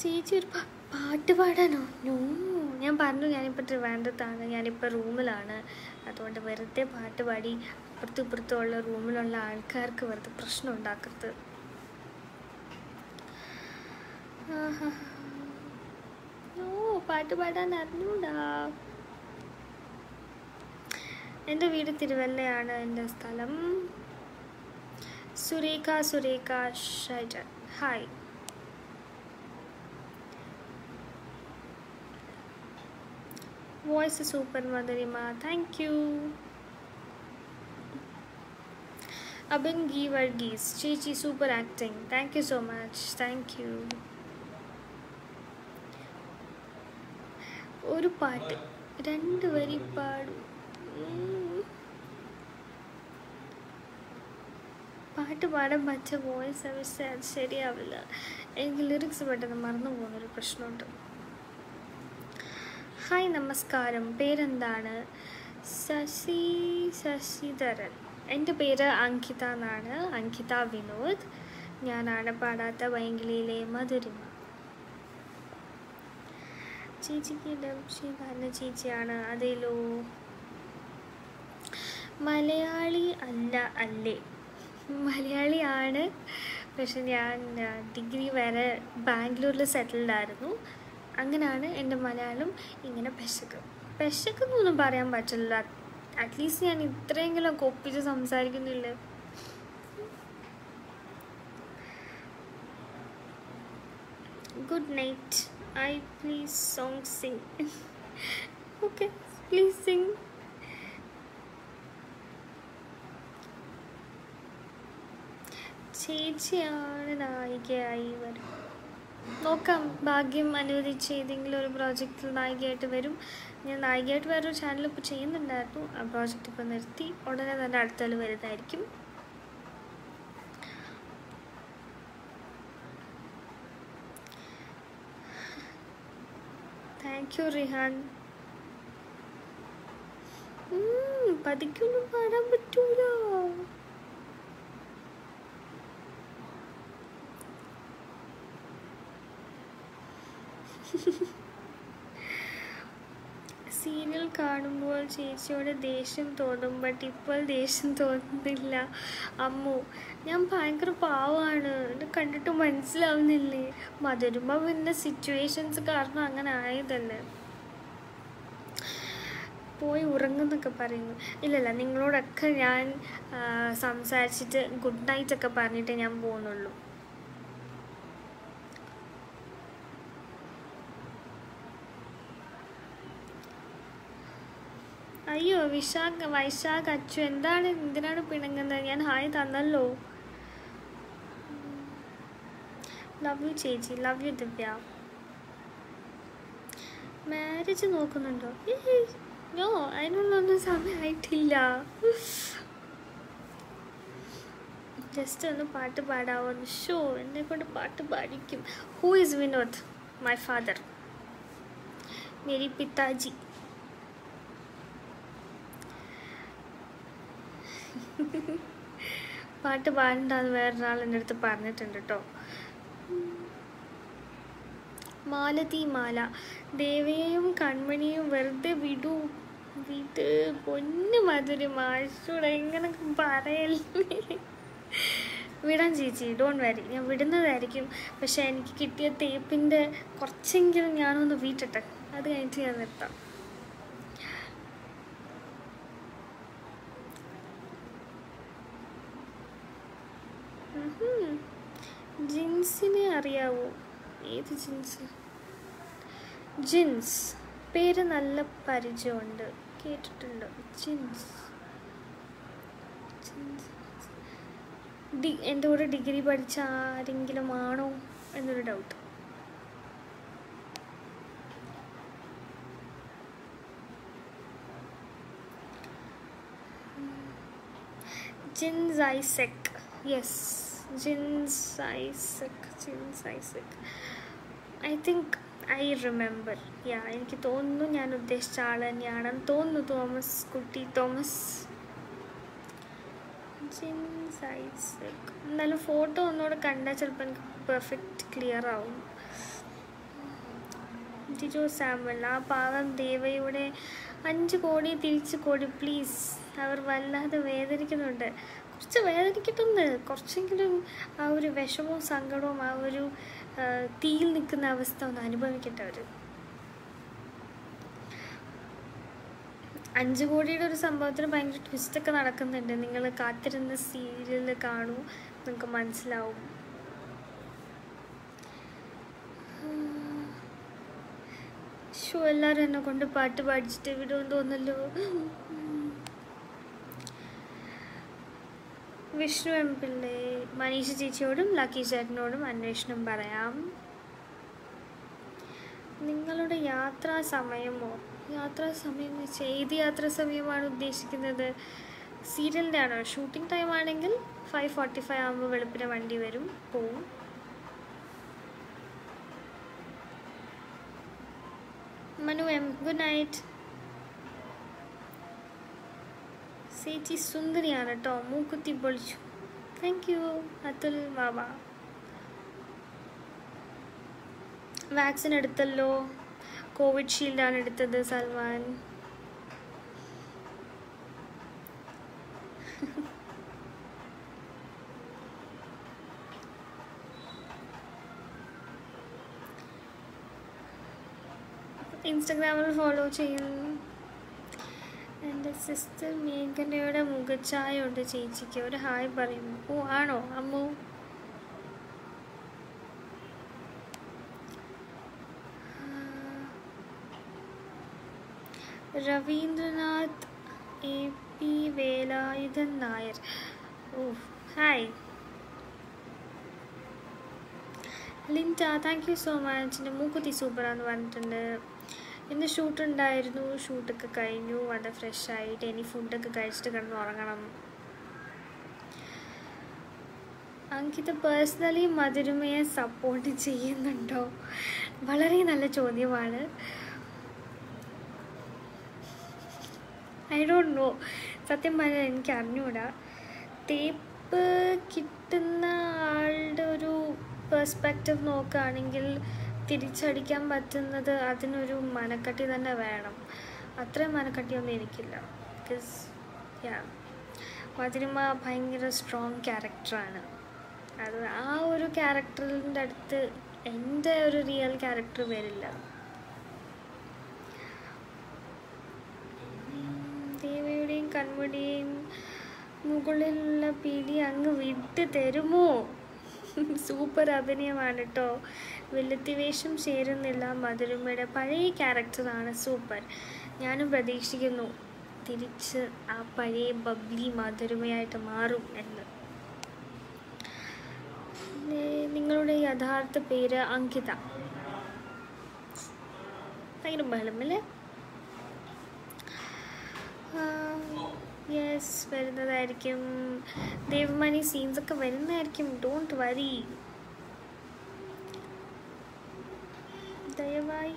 ചേച്ചി ഒരു പാട്ട് പാടാനോ? നോ ഞാൻ പറഞ്ഞു ഞാനിപ്പോൾ ട്രിവാൻഡ്രത്താണ് ഞാനിപ്പോൾ റൂമിലാണ്. അതുകൊണ്ട് വെറുതെ പാട്ട് പാടി അപ്പുറത്തും ഇപ്പുറത്തും ഉള്ള റൂമിലുള്ള ആൾക്കാർക്ക് വെറുതെ പ്രശ്നം ഉണ്ടാക്കരുത്. ഓ പാട്ട് പാടാൻ അറിഞ്ഞൂടാ. എന്റെ വീട് തിരുവല്ലയാണ് എന്റെ സ്ഥലം Surekha Surekha Shaijan hi voice super Madhurima. Thank you Abin ഗി വർഗീസ് ചേച്ചി super acting. Thank you so much thank you ഒരു പാട്ട്. രണ്ട് വരി പാടും. പാട്ട് പാടാൻ പറ്റ വോയിസ് അത് ശരിയാവില്ല. എനിക്ക് ലിറിക്സ് പെട്ടെന്ന് മറന്നു പോകുന്നൊരു പ്രശ്നമുണ്ട്. ഹായ് നമസ്കാരം. പേരെന്താണ്? ശശി ശശിധരൻ. എന്റെ പേര് അങ്കിത എന്നാണ്. അങ്കിത വിനോദ്. ഞാനാണ് പാടാത്ത വൈങ്കിളിയിലെ മധുരിമ. ചേച്ചിക്ക് പറഞ്ഞ ചേച്ചിയാണ്. അതേലോ. മലയാളി അല്ല അല്ലേ? മലയാളിയാണ് പക്ഷെ ഞാൻ ഡിഗ്രി വരെ ബാംഗ്ലൂരിൽ സെറ്റിൽഡ് ആയിരുന്നു അങ്ങനെയാണ് എന്റെ മലയാളം ഇങ്ങനെ പെശക്ക്. പെശക്കെന്നൊന്നും പറയാൻ പറ്റില്ല. അറ്റ്ലീസ്റ്റ് ഞാൻ ഇത്രയെങ്കിലും കൊപ്പിച്ച് സംസാരിക്കുന്നില്ല? Good night I please song sing okay please sing ചേച്ചിയാണ് നായികയായി വരും നോക്കാം. ഭാഗ്യം അനുവദിച്ച് ഏതെങ്കിലും ഒരു പ്രോജക്റ്റിൽ നായികയായിട്ട് വരും. ഞാൻ നായികയായിട്ട് വേറൊരു ചാനൽ ഇപ്പോൾ ചെയ്യുന്നുണ്ടായിരുന്നു. ആ പ്രോജക്റ്റ് ഇപ്പോൾ നിർത്തി. ഉടനെ തന്നെ അടുത്തതിൽ വരുന്നതായിരിക്കും. താങ്ക് യു റിഹാൻ ഉം, പതുക്കെയൊന്നും പാടാൻ പറ്റൂല? സീരിയൽ കാണുമ്പോൾ ചേച്ചിയോട് ദേഷ്യം തോന്നും ബട്ട് ഇപ്പോൾ ദേഷ്യം തോന്നുന്നില്ല. അമ്മു ഞാൻ ഭയങ്കര പാവമാണ് എന്നെ കണ്ടിട്ട് മനസ്സിലാവുന്നില്ലേ? മധുരമ പിന്നെ സിറ്റുവേഷൻസ് കാരണം അങ്ങനെ ആയതല്ലേ. പോയി ഉറങ്ങുന്നൊക്കെ പറയുന്നു. ഇല്ലല്ല നിങ്ങളോടൊക്കെ ഞാൻ സംസാരിച്ചിട്ട് ഗുഡ് നൈറ്റ് ഒക്കെ പറഞ്ഞിട്ട് ഞാൻ പോകുന്നുള്ളൂ. അയ്യോ വിശാഖ് വൈശാഖ് അച്ചു എന്താണ് എന്തിനാണ് പിണങ്ങുന്നത്? ഞാൻ ഹായ് തന്നല്ലോ. ലവ് യു ചേച്ചി. Love you Divya. മാരേജ് നോക്കുന്നുണ്ടോ? നോ അതിനുള്ളൊന്നും സമയമായിട്ടില്ല. ജസ്റ്റ് ഒന്ന് പാട്ട് പാടാവോ? ഷോ എന്നെ കൊണ്ട് പാട്ട് പാടിക്കും. Who is Vinod my father Mary പിതാജി പാട്ട് പാടണ്ടെന്ന് വേറൊരാൾ എന്റെ അടുത്ത് പറഞ്ഞിട്ടുണ്ട് കേട്ടോ മാലതി മാല. ദേവയെയും കൺമണിയും വെറുതെ വിടൂ. വിട് പൊന്നു മധുരി മാഷൂടെ എങ്ങനെ പറയല്ലേ. വിടാൻ ചേച്ചി ഡോണ്ട് വരി ഞാൻ വിടുന്നതായിരിക്കും. പക്ഷേ എനിക്ക് കിട്ടിയ തേപ്പിന്റെ കുറച്ചെങ്കിലും ഞാനൊന്ന് വീട്ടട്ടെ. അത് കഴിഞ്ഞിട്ട് ഞാൻ നിർത്താം. ജിൻസിനെ അറിയാവോ? ഏത് ജിൻസ്? ജിൻസ്. പേര് നല്ല പരിചയമുണ്ട്. കേട്ടിട്ടുണ്ട്? ജിൻസ്. ഡി എന്റെ കൂടെ ഡിഗ്രി പഠിച്ച ആരെങ്കിലും ആണോ എന്നൊരു doubt Jins Isaac. Yes. Jins Isaac I think I remember yeah എനിക്ക് തോന്നുന്നു ഞാൻ ഉദ്ദേശിച്ച ആൾ തന്നെയാണെന്ന് തോന്നുന്നു തോമസ് കുട്ടി തോമസ്. ജിൻസ് ഐസക് എന്നാലും ഫോട്ടോ ഒന്നുകൂടെ കണ്ടാൽ ചിലപ്പോൾ എനിക്ക് പെർഫെക്റ്റ് ക്ലിയർ ആവും. ജിജോ സാമ്പിൾ ആ പാവം ദേവയുടെ അഞ്ച് കോടി തിരിച്ച് കോടി. പ്ലീസ് അവർ വല്ലാതെ വേദനിക്കുന്നുണ്ട്. കുറച്ച് വേദനിക്കട്ടെന്ന് കുറച്ചെങ്കിലും ആ ഒരു വിഷമവും സങ്കടവും ആ ഒരു തീയിൽ നിൽക്കുന്ന അവസ്ഥ ഒന്ന് അനുഭവിക്കട്ടെ അവർ അഞ്ച് കോടിയുടെ ഒരു സംഭവത്തിന് ഭയങ്കര ട്വിസ്റ്റൊക്കെ നടക്കുന്നുണ്ട്. നിങ്ങൾ കാത്തിരുന്ന സീരിയൽ കാണൂ നിങ്ങൾക്ക് മനസ്സിലാവും. ഷോ എല്ലാവരും എന്നെ കൊണ്ട് പാട്ട് പാടിച്ചിട്ട് വിടുമെന്ന് തോന്നല്ലോ വിഷ്ണു എം പിള്ളെ മനീഷ ചേച്ചിയോടും ലക്കി ചേട്ടനോടും അന്വേഷണം പറയാം. നിങ്ങളുടെ യാത്രാ സമയമോ യാത്രാ സമയം എന്ന് വെച്ചാൽ ഏത് യാത്രാ സമയമാണ് ഉദ്ദേശിക്കുന്നത്? സീരിയലിന്റെ ആണോ? ഷൂട്ടിംഗ് ടൈം ആണെങ്കിൽ ഫൈവ് ഫോർട്ടി ഫൈവ് ആകുമ്പോൾ വെളുപ്പിന് വണ്ടി വരും പോവും. Manu M good night. ചേച്ചി സുന്ദരിയാണ് കേട്ടോ. മൂക്കുത്തി പൊളിച്ചു. Thank you Atul Vava vaccine എടുത്തല്ലോ. Covid ഷീൽഡാണ് എടുത്തത് സൽമാൻ. ഇൻസ്റ്റഗ്രാമിൽ ഫോളോ ചെയ്യുന്നു എന്റെ സിസ്റ്റർ മേഘനയുടെ മുഖച്ചായ ഉണ്ട് ചേച്ചിക്ക്. ഒരു ഹായ് പറയുന്നു. ഓ ആണോ? Ammu? Raveendranath A P Velayudhan Nair. Oh hi. Linta thank you so much. എന്റെ മൂക്കുത്തി സൂപ്പറാന്ന് പറഞ്ഞിട്ടുണ്ട്. ഇന്ന് ഷൂട്ട് ഉണ്ടായിരുന്നു. ഷൂട്ടൊക്കെ കഴിഞ്ഞു. വളരെ ഫ്രഷ് ആയിട്ട് ഇനി ഫുഡൊക്കെ കഴിച്ചിട്ട് കിടന്ന് ഉറങ്ങണം. അങ്കിത് പേഴ്സണലി മധുരമയെ സപ്പോർട്ട് ചെയ്യുന്നുണ്ടോ? വളരെ നല്ല ചോദ്യമാണ്. ഐ ഡോണ്ട് നോ സത്യം പറഞ്ഞാൽ എനിക്ക് അറിഞ്ഞൂടാ. തേപ്പ് കിട്ടുന്ന ആളുടെ ഒരു പെർസ്പെക്റ്റീവ് നോക്കുകയാണെങ്കിൽ തിരിച്ചടിക്കാൻ പറ്റുന്നത് അതിനൊരു മനക്കട്ടി തന്നെ വേണം. അത്രയും മനക്കട്ടിയൊന്നും എനിക്കില്ല. ബിക്കോസ് യാ മധുരിമ ഭയങ്കര സ്ട്രോങ് ക്യാരക്ടറാണ് അത് ആ ഒരു ക്യാരക്ടറിന്റെ അടുത്ത് എന്റെ ഒരു റിയൽ ക്യാരക്ടർ വരില്ല. ദേവിയുടെയും കൺമുടിയും മുകളിലുള്ള പിടി അങ്ങ് വിട്ട് തരുമോ? സൂപ്പർ അഭിനയമാണ് കേട്ടോ വെളുത്തി വേഷം ചേരുന്നില്ല. മധുരമയുടെ പഴയ ക്യാരക്ടറാണ് സൂപ്പർ. ഞാനും പ്രതീക്ഷിക്കുന്നു തിരിച്ച് ആ പഴയ ബബ്ലി മധുരമയായിട്ട് മാറും എന്ന്. നിങ്ങളുടെ യഥാർത്ഥ പേര് അങ്കിത. ഭയങ്കര ബലമല്ലേ യെസ് വരുന്നതായിരിക്കും. ദേവമണി സീൻസൊക്കെ വരുന്നതായിരിക്കും. ഡോണ്ട് വരി ദയവായി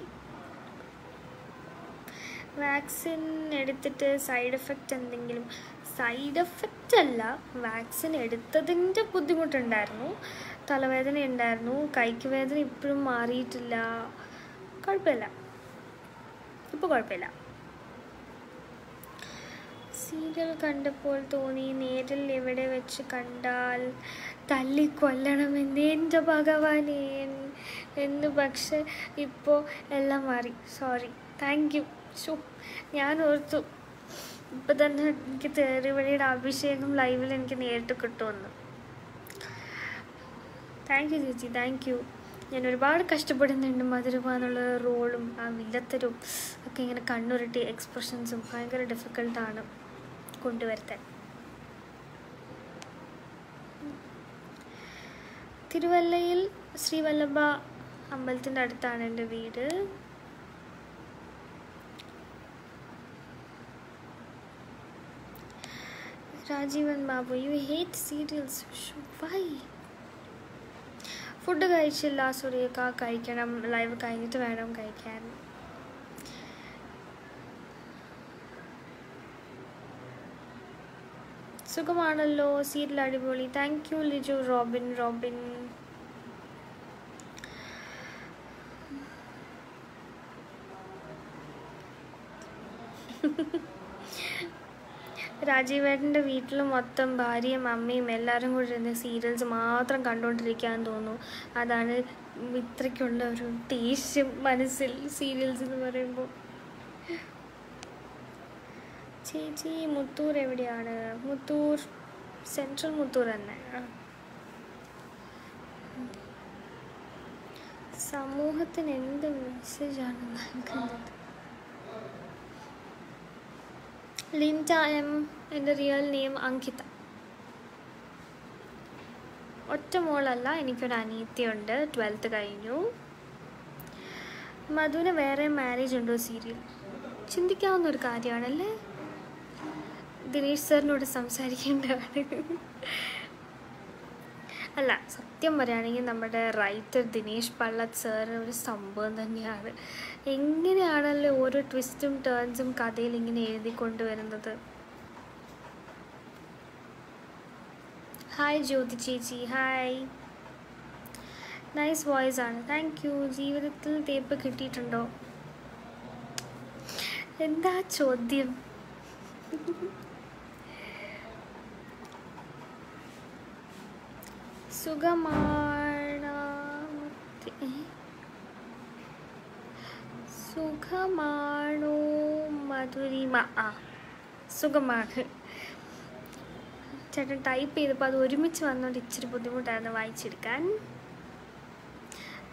വാക്സിൻ എടുത്തിട്ട് സൈഡ് എഫക്റ്റ് എന്തെങ്കിലും സൈഡ് എഫക്റ്റ് അല്ല വാക്സിൻ എടുത്തതിന്റെ ബുദ്ധിമുട്ടുണ്ടായിരുന്നു. തലവേദന ഉണ്ടായിരുന്നു കൈക്ക് വേദന ഇപ്പോഴും മാറിയിട്ടില്ല. കുഴപ്പമില്ല. ഇപ്പോൾ കുഴപ്പമില്ല. സീരിയൽ കണ്ടപ്പോൾ തോന്നി നേരിൽ എവിടെ വെച്ച് കണ്ടാൽ തല്ലിക്കൊല്ലണമെന്ന് എന്റെ ഭഗവാനെ. എന്ന് പക്ഷെ ഇപ്പോൾ എല്ലാം മാറി. സോറി താങ്ക് യു ഷോ ഞാൻ ഓർത്തു. ഇപ്പം തന്നെ എനിക്ക് തേറിവഴിയുടെ അഭിഷേകം ലൈവിൽ എനിക്ക് നേരിട്ട് കിട്ടുമെന്ന്. താങ്ക് യു ചേച്ചി. താങ്ക് യു ഞാൻ ഒരുപാട് കഷ്ടപ്പെടുന്നുണ്ട് മധുരമ എന്നുള്ള റോളും ആ വില്ലത്തരും ഒക്കെ ഇങ്ങനെ കണ്ണുരുട്ടി എക്സ്പ്രഷൻസും ഭയങ്കര ഡിഫിക്കൽട്ടാണ് കൊണ്ടുവരുത്താൻ. തിരുവല്ലയിൽ ശ്രീവല്ലഭ അമ്പലത്തിന്റെ അടുത്താണ് എന്റെ വീട്. Rajeevan Babu you hate serials why food കഴിച്ചില്ല സുരേഖ കഴിക്കണം ലൈവ് കഴിഞ്ഞിട്ട് വേണം കഴിക്കാൻ. സുഖമാണല്ലോ സീരിയൽ അടിപൊളി. Thank you Liju Robin Robin രാജീവേട്ടന്റെ വീട്ടിൽ മൊത്തം ഭാര്യയും അമ്മയും എല്ലാവരും കൂടി ഇരുന്ന് സീരിയൽസ് മാത്രം കണ്ടുകൊണ്ടിരിക്കാൻ തോന്നുന്നു. അതാണ് ഇത്രയ്ക്കുള്ള ഒരു ദേഷ്യം മനസ്സിൽ സീരിയൽസ് എന്ന് പറയുമ്പോൾ. ചേച്ചി മുത്തൂർ എവിടെയാണ്? മുത്തൂർ സെൻട്രൽ മുത്തൂർ തന്നെ. സമൂഹത്തിന് എന്ത് മെസ്സേജാണ് നൽകുന്നത്? ലിന്റ എം എന്റെ റിയൽ നെയിം അങ്കിത. ഒറ്റ മോളല്ല എനിക്കൊരു അനിയത്തിയുണ്ട് ട്വൽത്ത് കഴിഞ്ഞു. മധുവിന് വേറെ മാരേജ് ഉണ്ടോ സീരിയൽ ചിന്തിക്കാവുന്ന ഒരു കാര്യമാണല്ലേ? ദിനേഷ് സാറിനോട് സംസാരിക്കേണ്ടതാണ്. അല്ല സത്യം പറയുകയാണെങ്കിൽ നമ്മുടെ റൈറ്റർ ദിനേഷ് പള്ളത് സാർ ഒരു സംഭവം തന്നെയാണ്. എങ്ങനെയാണല്ലോ ഓരോ ട്വിസ്റ്റും ടേൺസും കഥയിൽ ഇങ്ങനെ എഴുതി കൊണ്ടുവരുന്നത് ഹായ് ജ്യോതി ചേച്ചി. ഹായ് നൈസ് വോയിസ് ആണ്. താങ്ക് യു ജീവിതത്തിൽ തേപ്പ് കിട്ടിയിട്ടുണ്ടോ? എന്താ ചോദ്യം? സുഖമാണ്? സുഖമാണോ മധുരിമ. ആ സുഖമാണ്. ചേട്ടൻ ടൈപ്പ് ചെയ്തപ്പോൾ അത് ഒരുമിച്ച് വന്നുകൊണ്ട് ഇച്ചിരി ബുദ്ധിമുട്ടായിരുന്നു വായിച്ചെടുക്കാൻ.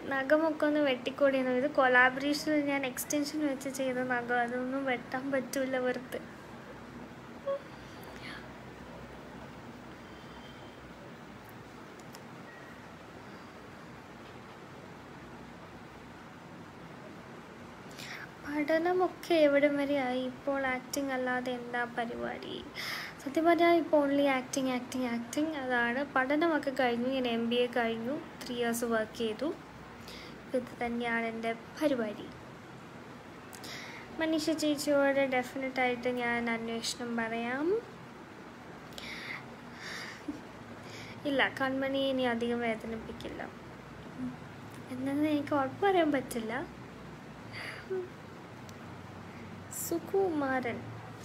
നഖമൊക്കെ ഒന്ന് വെട്ടിക്കൂടിയെന്നു ഇത് കൊലാബറേഷനിൽ ഞാൻ എക്സ്റ്റൻഷൻ വെച്ച് ചെയ്ത നഖം. അതൊന്നും വെട്ടാൻ പറ്റൂല വെറുതെ. പഠനമൊക്കെ എവിടം ആയി? ഇപ്പോൾ ആക്ടിങ് അല്ലാതെ എന്താ പരിപാടി? സത്യം പറഞ്ഞാൽ ഇപ്പോൾ ഓൺലി ആക്ടിങ് ആക്ടിങ് ആക്ടിങ് അതാണ്. പഠനമൊക്കെ കഴിഞ്ഞു ഞാൻ എം ബി എ കഴിഞ്ഞു ത്രീ ഇയേഴ്സ് വർക്ക് ചെയ്തു. ഇത് തന്നെയാണ് എന്റെ പരിപാടി. മനീഷ ചേച്ചിയോട് ഡെഫിനറ്റായിട്ട് ഞാൻ അന്വേഷണം പറയാം. ഇല്ല കൺമണി ഇനി അധികം വേദനിപ്പിക്കില്ല. എന്നത് എനിക്ക് ഉറപ്പ് പറയാൻ പറ്റില്ല. സുകുമാരൻ.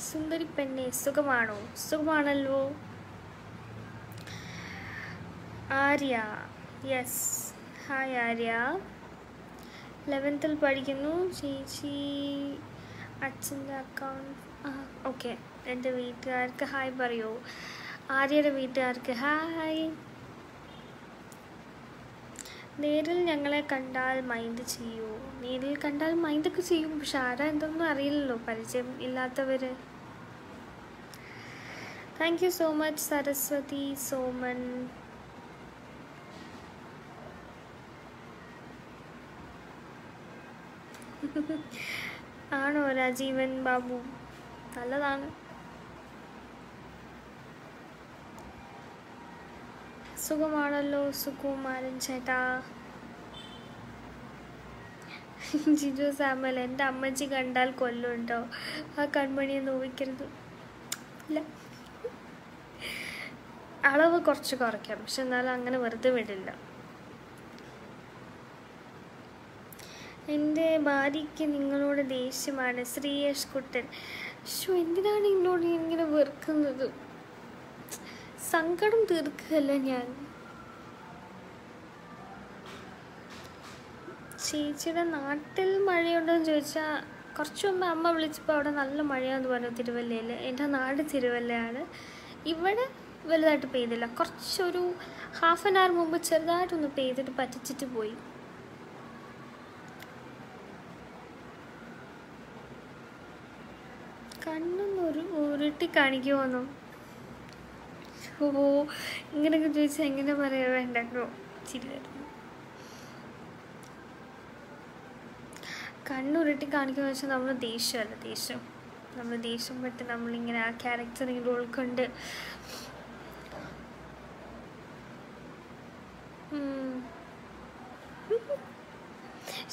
സുന്ദരി പെണ്ണെ സുഖമാണോ? സുഖമാണല്ലോ. ആര്യ. Yes hi Arya. ലെവൻത്തിൽ പഠിക്കുന്നു. ചേച്ചി അച്ഛന്റെ അക്കൗണ്ട് ഓക്കെ എന്റെ വീട്ടുകാർക്ക് ഹായ് പറയൂ. ആര്യയുടെ വീട്ടുകാർക്ക് ഹായ് നേരിൽ ഞങ്ങളെ കണ്ടാൽ മൈൻഡ് ചെയ്യൂ. നേരിൽ കണ്ടാൽ മൈൻഡൊക്കെ ചെയ്യും. പക്ഷെ ആരാ എന്തൊന്നും അറിയില്ലല്ലോ. പരിചയം ഇല്ലാത്തവർ thank you so much Saraswathi Soman. ആണോ രാജീവൻ ബാബു? നല്ലതാണ്. സുഖമാണല്ലോ സുകുമാരൻ ചേട്ടാ. ജിജു സാമൽ എന്റെ അമ്മച്ചി കണ്ടാൽ കൊല്ലുണ്ടോ? ആ കൺമണിയെ നോവിക്കരുത് ഇല്ല. അളവ് കുറച്ച് കുറയ്ക്കാം പക്ഷെ എന്നാലും അങ്ങനെ വെറുതെ വിടില്ല. എന്റെ ഭാര്യയ്ക്ക് നിങ്ങളോട് ദേഷ്യമാണ് ശ്രീയേഷ് കുട്ടൻ. ശോ എന്തിനാണ് എന്നോട് ഇങ്ങനെ വെറുക്കുന്നത്? സങ്കടം തീർക്കുകയല്ല ഞാൻ. ചേച്ചിയുടെ നാട്ടിൽ മഴയുണ്ടോ എന്ന് ചോദിച്ചാൽ കുറച്ച് മുമ്പ് അമ്മ വിളിച്ചപ്പോൾ അവിടെ നല്ല മഴയാന്ന് പറഞ്ഞു തിരുവല്ലയിൽ എന്റെ നാട് തിരുവല്ലയാണ്. ഇവിടെ വലുതായിട്ട് പെയ്തില്ല. കുറച്ചൊരു ഹാഫ് ആൻ അവർ മുമ്പ് ചെറുതായിട്ടൊന്ന് പെയ്തിട്ട് പറ്റിച്ചിട്ട് പോയി. കണ്ണൊന്ന് ഒരു ഉരുട്ടി കാണിക്കുമോന്നോ ഓ ഇങ്ങനെയൊക്കെ ചോദിച്ചാൽ എങ്ങനെ പറയാ? വേണ്ടോ ചിരി വരുന്നു കണ്ണുരുട്ടി കാണിക്കുന്ന വെച്ചാൽ നമ്മൾ ദേഷ്യമല്ല ദേഷ്യം. നമ്മൾ ദേഷ്യം പെട്ട് നമ്മളിങ്ങനെ ആ ക്യാരക്ടർ ഉൾക്കൊണ്ട്.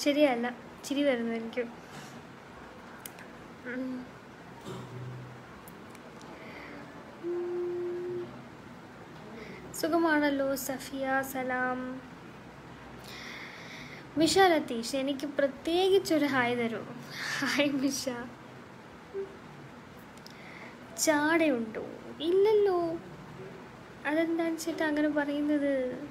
ശരിയല്ല ചിരി വരുന്നു എനിക്ക്. സുഖമാണല്ലോ സഫിയ സലാം. മിഷ ലതീഷ് എനിക്ക് പ്രത്യേകിച്ചൊരു ഹായ് തരൂ. ഹായ് മിഷ. ചാടയുണ്ടോ? ഇല്ലല്ലോ. അതെന്താണെന്ന് വെച്ചിട്ട് അങ്ങനെ പറയുന്നത്?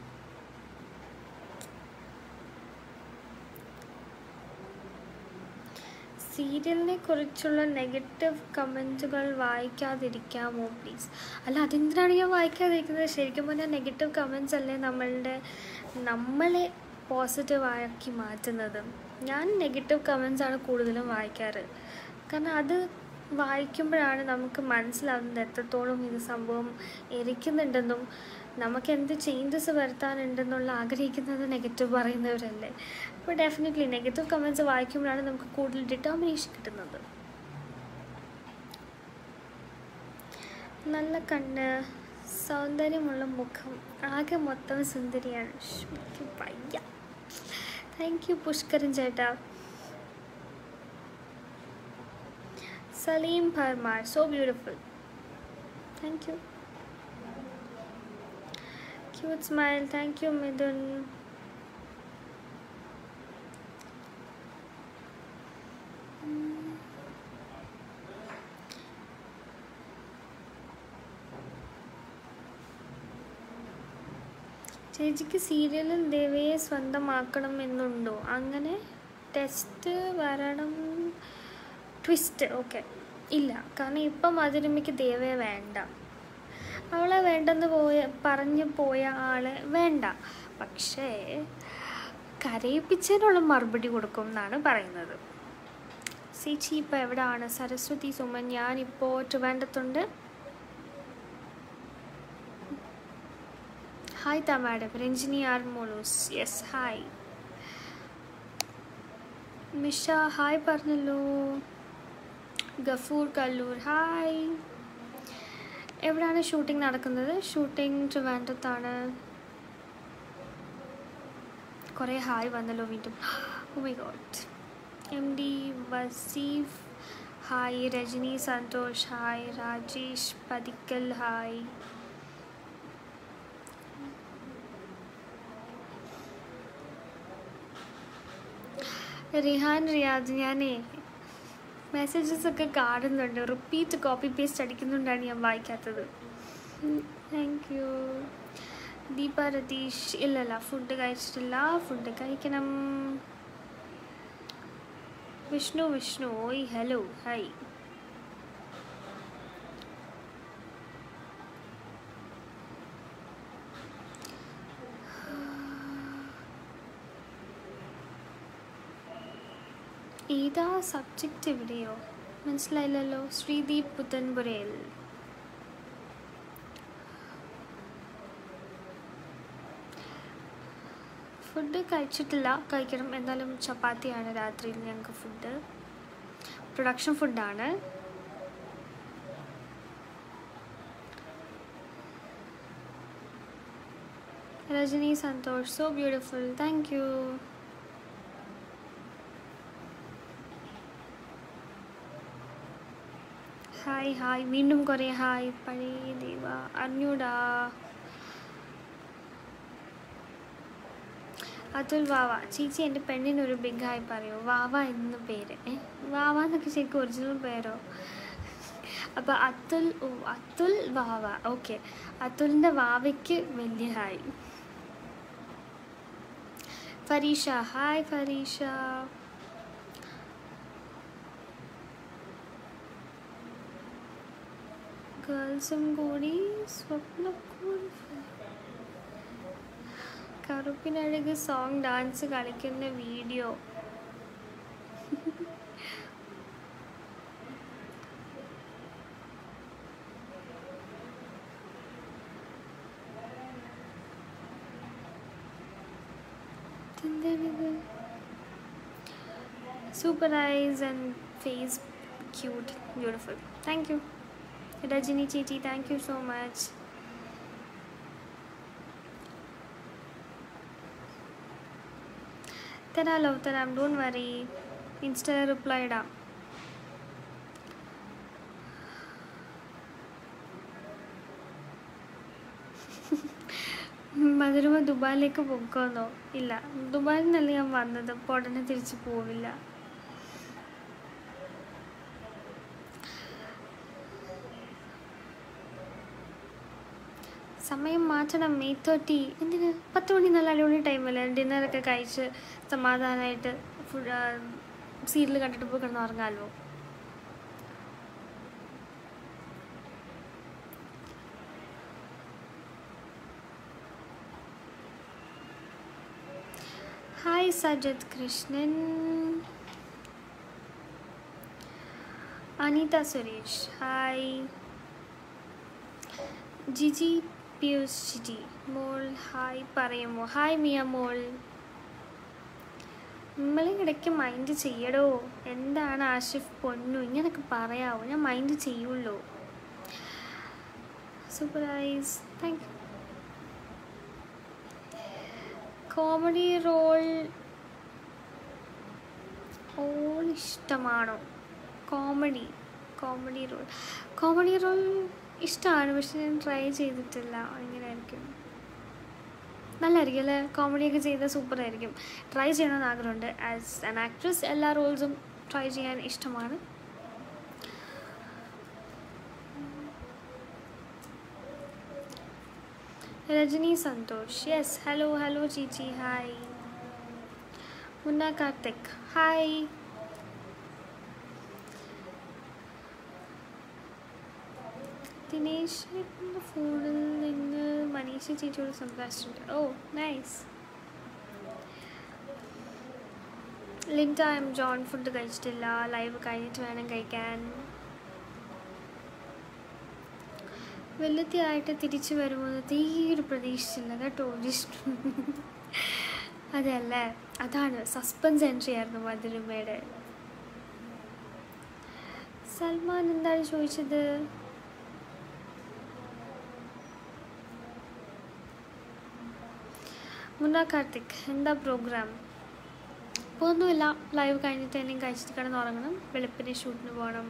സീരിയലിനെ കുറിച്ചുള്ള നെഗറ്റീവ് കമന്റുകൾ വായിക്കാതിരിക്കാമോ പ്ലീസ് അല്ല അതെന്തിനാണ് ഞാൻ വായിക്കാതിരിക്കുന്നത്? ശരിക്കും പറഞ്ഞാൽ നെഗറ്റീവ് കമൻസ് അല്ലേ നമ്മളുടെ നമ്മളെ പോസിറ്റീവാക്കി മാറ്റുന്നത്. ഞാൻ നെഗറ്റീവ് കമൻസ് ആണ് കൂടുതലും വായിക്കാറ്. കാരണം അത് വായിക്കുമ്പോഴാണ് നമുക്ക് മനസ്സിലാവുന്നത് എത്രത്തോളം ഇത് സംഭവം എരിക്കുന്നുണ്ടെന്നും നമുക്ക് എന്ത് ചേഞ്ചസ് വരുത്താനുണ്ടെന്നുള്ള ആഗ്രഹിക്കുന്നത് നെഗറ്റീവ് പറയുന്നവരല്ലേ? അപ്പോൾ ഡെഫിനറ്റ്ലി നെഗറ്റീവ് കമൻസ് വായിക്കുമ്പോഴാണ് നമുക്ക് കൂടുതൽ ഡിറ്റർമിനേഷൻ കിട്ടുന്നത്. നല്ല കണ്ണ് സൗന്ദര്യമുള്ള മുഖം ആകെ മൊത്തം സുന്ദരിയാണ്. വയ്യ. താങ്ക് യു പുഷ്കരൻ ചേട്ടാ. Saleem Parmar so beautiful thank you cute smile. Thank you, Midun. ചേച്ചിക്ക് സീരിയലിൽ ദേവയെ സ്വന്തമാക്കണം എന്നുണ്ടോ അങ്ങനെ ടെസ്റ്റ് വരണം. ട്വിസ്റ്റ് ഓക്കെ ഇല്ല. കാരണം ഇപ്പം മധുരമയ്ക്ക് ദേവയെ വേണ്ട. അവളെ വേണ്ടെന്ന് പോയ പറഞ്ഞു പോയ ആൾ വേണ്ട. പക്ഷേ കരയിപ്പിച്ചതിനുള്ള മറുപടി കൊടുക്കും എന്നാണ് പറയുന്നത്. ചേച്ചി ഇപ്പോൾ എവിടെയാണ് സരസ്വതി സുമൻ ഞാനിപ്പോൾ ട്രിവാൻഡത്തുണ്ട് ഹായ് താ മാഡം രഞ്ജിനി ആർ മോളൂസ്. യെസ് ഹായ് മിഷ ഹായ് പറഞ്ഞല്ലോ. ഗഫൂർ കല്ലൂർ. ഹായ് എവിടെയാണ് ഷൂട്ടിംഗ് നടക്കുന്നത്? ഷൂട്ടിംഗ് ട്രിവാൻഡത്താണ് കുറേ ഹായ് വന്നല്ലോ വീണ്ടും. ഓ my god M D Vaseef. Hi Rajani Santhosh. Hi Rajesh. Pathikkal hi Rihan Riyadh ഞാനേ മെസ്സേജസ് ഒക്കെ കാണുന്നുണ്ട്. റിപ്പീറ്റ് കോപ്പി പേസ്റ്റ് അടിക്കുന്നുണ്ടാണ് ഞാൻ വായിക്കാത്തത്. താങ്ക് യു ദീപ രതീഷ് ഇല്ലല്ല ഫുഡ് കഴിച്ചിട്ടില്ല. ഫുഡ് കഴിക്കണം. വിഷ്ണു വിഷ്ണു ഓയ് ഹലോ ഹായ് ഏതാ സബ്ജക്റ്റ് എവിടെയോ മനസ്സിലായില്ലല്ലോ. ശ്രീദീപ് പുത്തൻപുരയിൽ. ഫുഡ് കഴിച്ചിട്ടില്ല. കഴിക്കണം. എന്നാലും ചപ്പാത്തിയാണ് രാത്രിയിൽ ഞങ്ങൾക്ക് ഫുഡ് പ്രൊഡക്ഷൻ ഫുഡാണ് Rajani Santhosh. So beautiful thank you hi hi. വീണ്ടും കുറേ ഹായ്. പഴയ ദൈവ അറിഞ്ഞൂടാ. അതുൽ വാവ. ചേച്ചി എന്റെ പെണ്ണിനൊരു ബിഗ് ഹായ് പറയൂ. വാവ എന്ന പേര്. വാവ എന്നൊക്കെ ശരിക്കും ഒറിജിനൽ പേരോ? അപ്പോൾ അതുൽ ഓ അതുൽ വാവ. ഓക്കെ. അതുലിന്റെ വാവയ്ക്ക് വലിയ ഹായ്. ഫരീഷ. ഹായ് ഫരീഷ. ഗേൾസും കൂടി സ്വപ്നക്കൂടി കറുപ്പിനഴക് സോങ് ഡാൻസ് കളിക്കുന്ന video. Super eyes and face cute beautiful thank you Rajani ചേച്ചി താങ്ക് യു സോ മച്ച് തരാലോ തരാം. ഡോൺ വറി ഇൻസ്റ്റ റിപ്ലൈ ഇടാം. മധുരമ ദുബായിലേക്ക് പോക്കോന്നോ? ഇല്ല. ദുബായിൽ നിന്നല്ല ഞാൻ വന്നത്? അപ്പോൾ ഉടനെ തിരിച്ചു പോവില്ല. സമയം മാറ്റണം എയ്റ്റ് തേർട്ടി എന്തിന്? പത്ത് മണി നല്ല അടിപൊളി ടൈമല്ലേ ഡിന്നറൊക്കെ കഴിച്ച് സമാധാനമായിട്ട് ഫുഡ് സീരിയൽ കണ്ടിട്ട് പോയി കിടന്ന് ഉറങ്ങാമല്ലോ ഹായ് സജിത് കൃഷ്ണൻ അനിത സുരേഷ് ഹായ് ജിജി ജിജി മോൾ ഹായ് പറയുമോ? ഹായ് മിയ മോൾ. നമ്മളെ ഇടയ്ക്ക് മൈൻഡ് ചെയ്യടോ. എന്താണ് ആഷിഫ് പൊന്നു? ഇങ്ങനൊക്കെ പറയാവോ? ഞാൻ മൈൻഡ് ചെയ്യുള്ളൂ. Super thank you comedy role all ഇഷ്ടമാണോ? Comedy comedy role comedy role ഇഷ്ടമാണ് പക്ഷെ ഞാൻ ട്രൈ ചെയ്തിട്ടില്ല. എങ്ങനെയായിരിക്കും നല്ലതായിരിക്കും അല്ലേ? കോമഡിയൊക്കെ ചെയ്താൽ സൂപ്പർ ആയിരിക്കും ട്രൈ ചെയ്യണമെന്ന് ആഗ്രഹമുണ്ട്. ആസ് ആൻ ആക്ട്രസ് എല്ലാ റോൾസും ട്രൈ ചെയ്യാൻ ഇഷ്ടമാണ്. Rajani Santhosh. Yes hello hello ചേച്ചി ഹായ് മുന്ന കാർത്തിക് ഹായ് ദിനേശ് ഫോണിൽ നിന്ന് മനീഷ ചേച്ചിയോട് സംസാരിച്ചിട്ടുണ്ട്. ഓ nice Linda M John food കഴിച്ചിട്ടില്ല. ലൈവ് കഴിഞ്ഞിട്ട് വേണം കഴിക്കാൻ. വെല്ലത്തിയായിട്ട് തിരിച്ചു വരുമെന്ന് തീരെ പ്രതീക്ഷിച്ചില്ല കേട്ടോ ജിഷ്ണു അതല്ലേ? അതാണ് സസ്പെൻസ് എൻട്രി ആയിരുന്നു മധുരമ്മയുടെ. സൽമാൻ എന്താണ് ചോദിച്ചത്? മുന്ന കാർത്തിക് എന്താ പ്രോഗ്രാം ഇപ്പോൾ ഒന്നുമില്ല ലൈവ് കഴിഞ്ഞിട്ട് എന്നെയും കഴിച്ചിട്ട് കിടന്ന് ഉറങ്ങണം. വെളുപ്പിന് ഷൂട്ടിന് പോകണം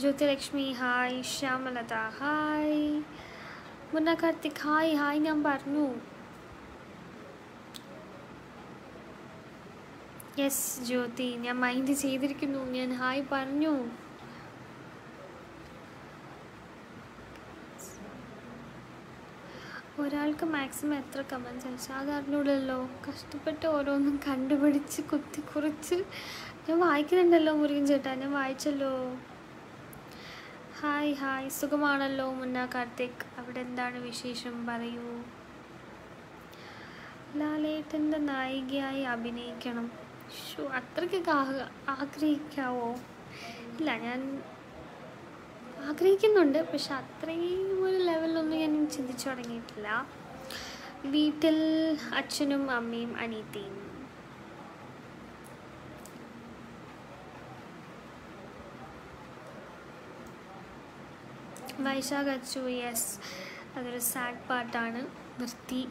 Jyothilakshmi hi Shyamalatha hi Munna Karthik hi hi ഞാൻ പറഞ്ഞു. യെസ് ജ്യോതി ഞാൻ മൈൻഡ് ചെയ്തിരിക്കുന്നു. ഞാൻ ഹായ് പറഞ്ഞു. ഒരാൾക്ക് മാക്സിമം എത്ര കമൻസ് അയച്ചു? അത് അറിഞ്ഞൂടല്ലോ കഷ്ടപ്പെട്ട് ഓരോന്നും കണ്ടുപിടിച്ച് കുത്തിക്കുറിച്ച്. ഞാൻ വായിക്കുന്നുണ്ടല്ലോ മുരുകൻ ചേട്ടാ ഞാൻ വായിച്ചല്ലോ. ഹായ് ഹായ് സുഖമാണല്ലോ മുന്ന കാർത്തിക്. അവിടെ എന്താണ് വിശേഷം? പറയൂ. ലാലേട്ടന്റെ നായികയായി അഭിനയിക്കണം. ഷോ അത്രയ്ക്കൊക്കെ ആഗ്രഹിക്കാവോ? ഇല്ല ഞാൻ ആഗ്രഹിക്കുന്നുണ്ട്. പക്ഷെ അത്രയും ഒരു ലെവലൊന്നും ഞാൻ ചിന്തിച്ചു തുടങ്ങിയിട്ടില്ല. വീട്ടിൽ അച്ഛനും അമ്മയും അനീത്തയും വൈശാഖ് അച്ചു യെസ്. അതൊരു സാഡ് പാട്ടാണ്. നിർത്തി.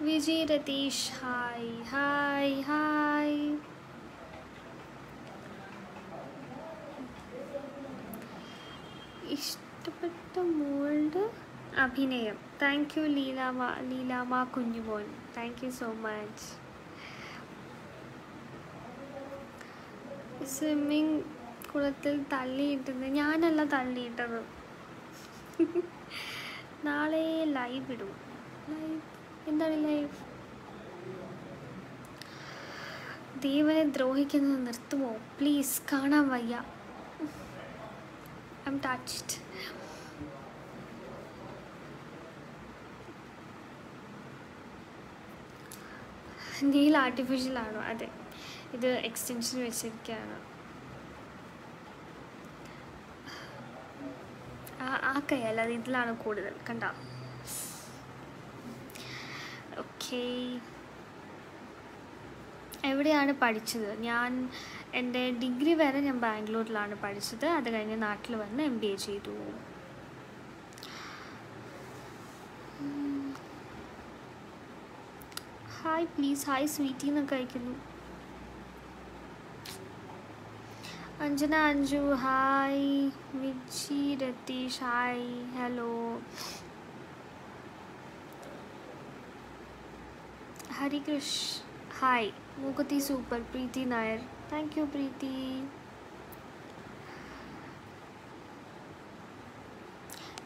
Vijay Ratheesh hi hi hi. ഇഷ്ടപ്പെട്ട മോൾഡ് അഭിനയം. Thank you Leelama Leelama Kunjumon. Thank you so much swimming കുളത്തിൽ തള്ളിയിട്ടത്. ഞാനല്ല തള്ളിയിട്ടത്. നാളെ ലൈവ് ഇടും. ലൈവ് എന്താണ് ലൈവ് ദൈവനെ ദ്രോഹിക്കുന്നത് നിർത്തുമോ? പ്ലീസ് കാണാൻ വയ്യ. I'm touched nail artificial ആണോ? അതെ. ഇത് എക്സ്റ്റൻഷൻ വെച്ചിരിക്കുകയാണ്. ആ കൈയല്ല അത് ഇതിലാണ് കൂടുതൽ. കണ്ട? ഓക്കേ എവിടെയാണ് പഠിച്ചത്? ഞാൻ എന്റെ ഡിഗ്രി വരെ ഞാൻ ബാംഗ്ലൂരിലാണ് പഠിച്ചത്. അത് കഴിഞ്ഞ് നാട്ടിൽ വന്ന് എം ബി എ ചെയ്തു. ഹായ് പ്ലീസ് ഹായ് സ്വീറ്റി എന്നൊക്കെ അയക്കുന്നു Anjana Anju hi Viji Ratheesh hi hello Harikrish hi Mookkuthi super Preethi Nair thank you Preethi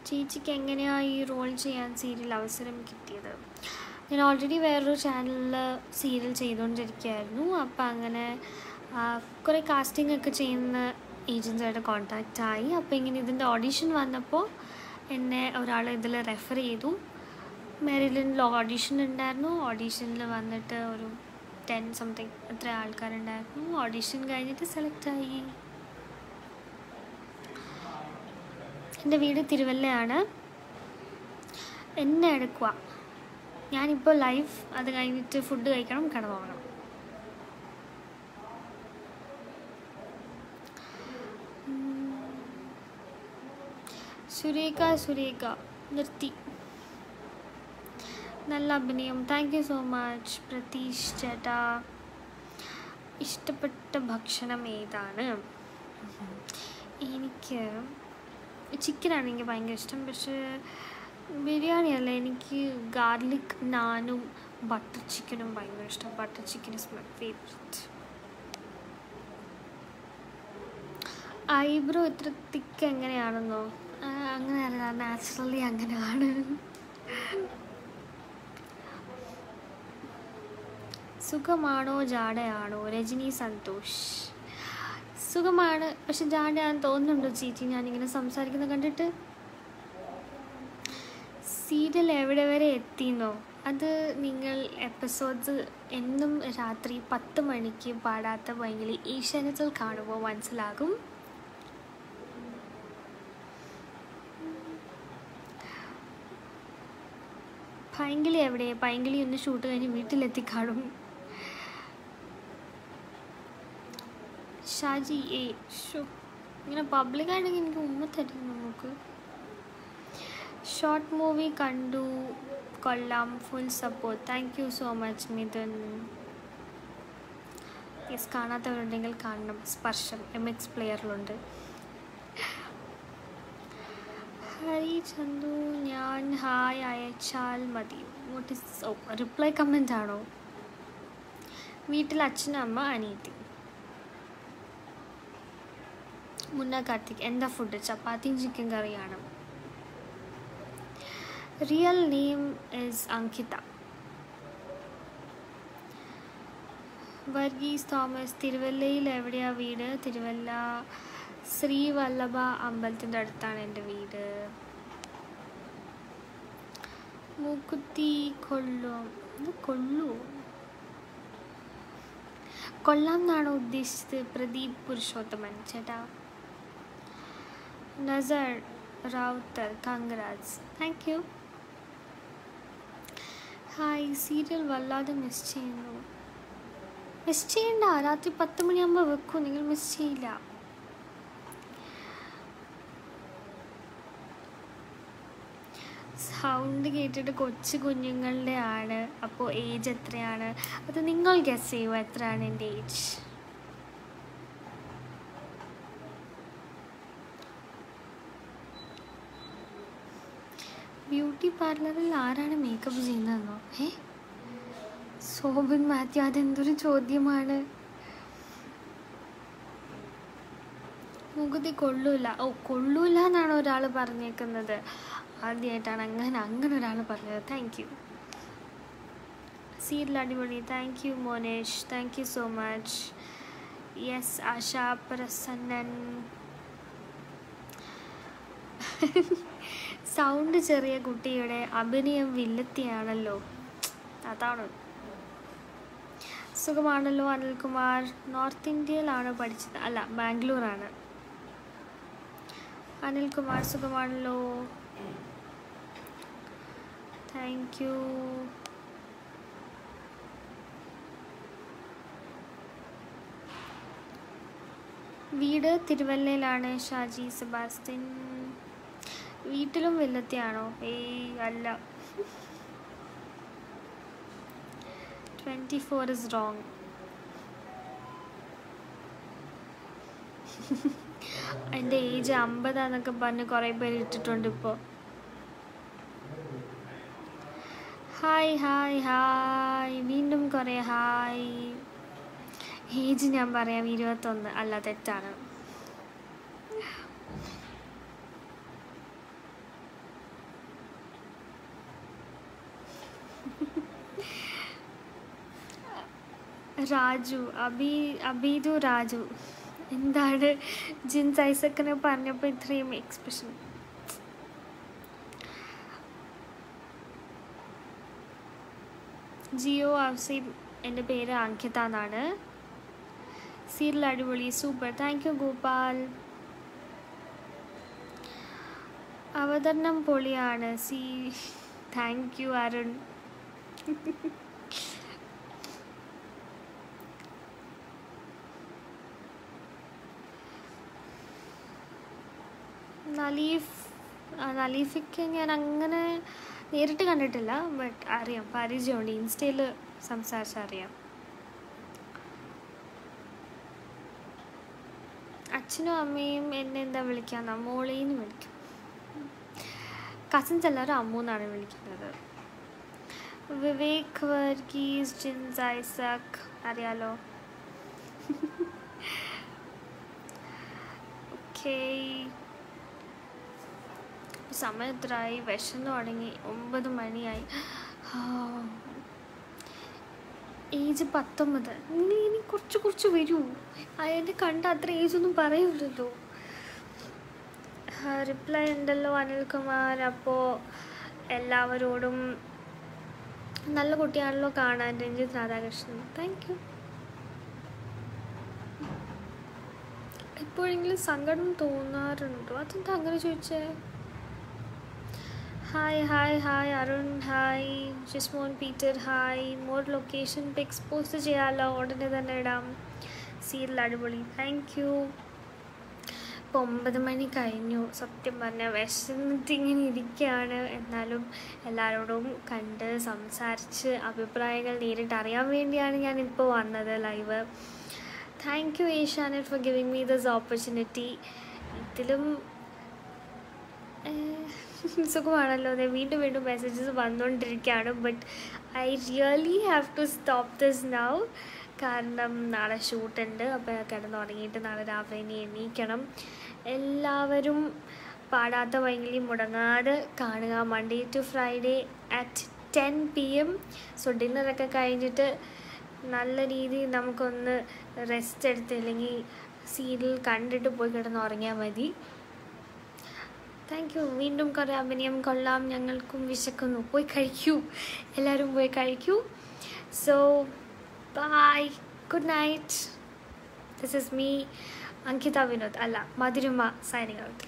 ചേച്ചിക്ക് എങ്ങനെയാണ് ഈ റോൾ ചെയ്യാൻ സീരിയൽ അവസരം കിട്ടിയത്? ഞാൻ ഓൾറെഡി വേറൊരു ചാനലിൽ സീരിയൽ ചെയ്തുകൊണ്ടിരിക്കുകയായിരുന്നു അപ്പം അങ്ങനെ കുറേ കാസ്റ്റിംഗ് ഒക്കെ ചെയ്യുന്ന ഏജൻസായിട്ട് കോൺടാക്റ്റ് ആയി. അപ്പോൾ ഇങ്ങനെ ഇതിന്റെ ഓഡീഷൻ വന്നപ്പോൾ എന്നെ ഒരാൾ ഇതിൽ റെഫർ ചെയ്തു. മെറിലിനിൽ ഓഡീഷൻ ഉണ്ടായിരുന്നു. ഓഡീഷനിൽ വന്നിട്ട് ഒരു ടെൻ സംതിങ് അത്ര ആൾക്കാരുണ്ടായിരുന്നു. ഓഡീഷൻ കഴിഞ്ഞിട്ട് സെലക്ട് ആയി. എന്റെ വീട് തിരുവല്ലയാണ്. എന്നെ എടുക്കുക ഞാനിപ്പോൾ ലൈഫ് അത് കഴിഞ്ഞിട്ട് ഫുഡ് കഴിക്കണം കിടന്നുറങ്ങണം സുരേഖ സുരേഖ നിർത്തി. നല്ല അഭിനയം. Thank you so much Pratheesh ചേട്ടാ. ഇഷ്ടപ്പെട്ട ഭക്ഷണം ഏതാണ്? എനിക്ക് ചിക്കനാണ് എനിക്ക് ഭയങ്കര ഇഷ്ടം. പക്ഷേ ബിരിയാണി അല്ല എനിക്ക് ഗാർലിക് നാനും ബട്ടർ ചിക്കനും ഭയങ്കര ഇഷ്ടം. Butter chicken is my favourite. Eyebrow ഇത്ര തിക്ക് എങ്ങനെയാണെന്നോ? അങ്ങനെ നാച്ചുറലി അങ്ങനെയാണ്. സുഖമാണോ ജാടയാണോ രജനി സന്തോഷ്. സുഖമാണ് പക്ഷെ ജാടയാണെന്ന് തോന്നുന്നുണ്ടോ ചേച്ചി? ഞാനിങ്ങനെ സംസാരിക്കുന്നത് കണ്ടിട്ട്? സീരിയൽ എവിടെ വരെ എത്തിയെന്നോ? അത് നിങ്ങൾ എപ്പിസോഡ്സ് എന്നും രാത്രി പത്ത് മണിക്ക് പാടാത്ത ഭയങ്കര ഈശാനത്തിൽ കാണുമ്പോൾ മനസ്സിലാകും. പൈങ്കിളി എവിടെ? പൈങ്കിളി ഒന്ന് ഷൂട്ട് കഴിഞ്ഞ് വീട്ടിലെത്തി കാണും. ഷാജി ഏ ഷോ ഇങ്ങനെ പബ്ലിക്കായിട്ടെങ്കിൽ എനിക്ക് ഉമ്മ തരുന്നു നമുക്ക്? ഷോർട്ട് മൂവി കണ്ടു. കൊള്ളാം. Full support thank you so much Mithun. Yes കാണാത്തവരുണ്ടെങ്കിൽ കാണണം. സ്പർശം. എം എക്സ് പ്ലെയറിലുണ്ട് ഹരി ചന്തു ഞാൻ ഹായ് അയച്ചാൽ മതി. What is oh reply comment ആണോ? വീട്ടിൽ അച്ഛനും അമ്മ അനിയത്തി. മുന്ന കാർത്തിക് എന്താ ഫുഡ് ചപ്പാത്തിയും ചിക്കൻ കറിയാണ് real name is Ankita. Varghese Thomas തിരുവല്ലയിൽ എവിടെയാ വീട്? തിരുവല്ല ശ്രീ വല്ലഭ അമ്പലത്തിന്റെ അടുത്താണ് എന്റെ വീട്. മൂക്കുത്തി കൊള്ളും. കൊള്ളു. കൊള്ളാം എന്നാണ് ഉദ്ദേശിച്ചത് പ്രദീപ് പുരുഷോത്തമൻ. ചേട്ടാ. Nasar Ravuthar Kankaraj. Thank you hi serial വല്ലാതെ മിസ് ചെയ്യുന്നു. മിസ് ചെയ്യണ്ട രാത്രി പത്ത് മണിയാകുമ്പോൾ വെക്കും നിങ്ങൾ മിസ് ചെയ്യില്ല. സൗണ്ട് കേട്ടിട്ട് കൊച്ചു കുഞ്ഞുങ്ങളുടെ ആണ് അപ്പോൾ ഏജ് എത്രയാണ്? അത് നിങ്ങൾ ഗസ് ചെയ്യുമോ എത്രയാണ് എന്റെ ഏജ് ബ്യൂട്ടി പാർലറിൽ ആരാണ് മേക്കപ്പ് ചെയ്യുന്നതെന്നോ? ഏ? സോബിൻ മാത്യു അതെന്തൊരു ചോദ്യമാണ്? മുഖത്തി കൊള്ളൂല. ഓ കൊള്ളൂല എന്നാണ് ഒരാൾ പറഞ്ഞേക്കുന്നത്. ആദ്യമായിട്ടാണ് അങ്ങനെ അങ്ങനെ ഒരാൾ പറഞ്ഞത്. താങ്ക് യു സീരിയൽ അടിപൊളി. Thank you Monesh. Thank you so much yes Asha Prasannan. Sound ചെറിയ കുട്ടിയുടെ അഭിനയം വില്ലത്തിയാണല്ലോ. അതാണ്. സുഖമാണല്ലോ അനിൽകുമാർ? നോർത്ത് ഇന്ത്യയിലാണ് പഠിച്ചത്. അല്ല ബാംഗ്ലൂരാണ്. അനിൽകുമാർ സുഖമാണല്ലോ? താങ്ക് യു വീട് തിരുവല്ലയിലാണ് ഷാജി സെബാസ്റ്റ്യൻ വീട്ടിലും വെല്ലത്തെയാണോ ഏയ് അല്ല. ട്വന്റി ഫോർ ഇസ് റോങ് എന്റെ ഏജ് അമ്പതാന്നൊക്കെ പറഞ്ഞ് കുറേ പേര് ഇട്ടിട്ടുണ്ട് ഇപ്പോൾ ഹായ് ഹായ് ഹായ് വീണ്ടും കുറേ ഹായ് ഏജ് ഞാൻ പറയാം ഇരുപത്തൊന്ന്. അല്ല തെറ്റാണ്. രാജു അബി അബീദു രാജു. എന്താണ് ജിൻസ് ഐസക്കിനെ പറഞ്ഞപ്പോൾ ഇത്രയും എക്സ്പ്രഷൻ ജിയോ അവസീം എന്റെ പേര് അങ്കിത എന്നാണ്. സീരിയൽ അടിപൊളി സൂപ്പർ. Thank U Gopal. അവതരണം പൊളിയാണ്. സി താങ്ക് യു അരുൺ. നലീഫ് നലീഫയ്ക്ക് ഞാൻ അങ്ങനെ നേരിട്ട് കണ്ടിട്ടില്ല ബട്ട് അറിയാം പരിചയമുണ്ട്. ഇൻസ്റ്റയിൽ സംസാരിച്ചറിയാം അച്ഛനും അമ്മയും എന്നെ എന്താ വിളിക്കാന്ന മോളേന്ന് വിളിക്കും. കസിൻസ് എല്ലാവരും അമ്മൂന്നാണ് വിളിക്കുന്നത്. വിവേക് വർഗീസ് ജിൻസ് ഐസക് അറിയാലോ? ഓക്കേ സമയം എത്രയായി വിശന്നു തുടങ്ങി ഒമ്പത് മണിയായി. ഏജ് പത്തൊമ്പത്. നീ ഇനി കുറച്ച് കുറച്ച് വരൂ. അയാളെ കണ്ട അത്ര ഏജ് ഒന്നും പറയൂലല്ലോ. റിപ്ലൈ ഉണ്ടല്ലോ അനിൽകുമാർ അപ്പോൾ എല്ലാവരോടും നല്ല കുട്ടിയാണല്ലോ കാണാൻ. രഞ്ജിത്ത് രാധാകൃഷ്ണൻ. താങ്ക് യു എപ്പോഴെങ്കിലും സങ്കടം തോന്നാറുണ്ടോ? അതെന്താ അങ്ങനെ ചോദിച്ചേ? Hi hi hi Arun hi Jismon Peter hi more location pics post ചെയ്യാമല്ലോ ഉടനെ തന്നെ ഇടാം സീരിയൽ അടിപൊളി താങ്ക് യു ഇപ്പോൾ ഒമ്പത് മണി കഴിഞ്ഞു. സത്യം പറഞ്ഞാൽ വിശന്നിട്ട് ഇങ്ങനെ ഇരിക്കുകയാണ് എന്നാലും എല്ലാവരോടും കണ്ട് സംസാരിച്ച് അഭിപ്രായങ്ങൾ നേരിട്ട് അറിയാൻ വേണ്ടിയാണ് ഞാനിപ്പോൾ വന്നത് live thank you Asianet for giving me this opportunity ഇതിലും സുഖമാണല്ലോ. അതെ വീണ്ടും വീണ്ടും മെസ്സേജസ് വന്നുകൊണ്ടിരിക്കുകയാണ് but I really have to stop this now കാരണം നാളെ ഷൂട്ടുണ്ട് അപ്പോൾ കിടന്നുറങ്ങിയിട്ട് നാളെ രാവിലെ ഇനി എണീക്കണം. എല്ലാവരും പാടാത്ത വൈകി മുടങ്ങാതെ കാണുക. Monday to Friday at ten P M so ഡിന്നറൊക്കെ കഴിഞ്ഞിട്ട് നല്ല രീതിയിൽ നമുക്കൊന്ന് റെസ്റ്റ് എടുത്തില്ലെങ്കിൽ സീരിയൽ കണ്ടിട്ട് പോയി കിടന്ന് ഉറങ്ങിയാൽ മതി. താങ്ക് യു വീണ്ടും കുറേ അഭിനയം കൊള്ളാം. ഞങ്ങൾക്കും വിശക്കുന്നു. പോയി കഴിക്കൂ. എല്ലാവരും പോയി കഴിക്കൂ. So bye good night this is me Ankita Vinod അല്ല മധുരിമ സൈനിങ് ഔട്ട്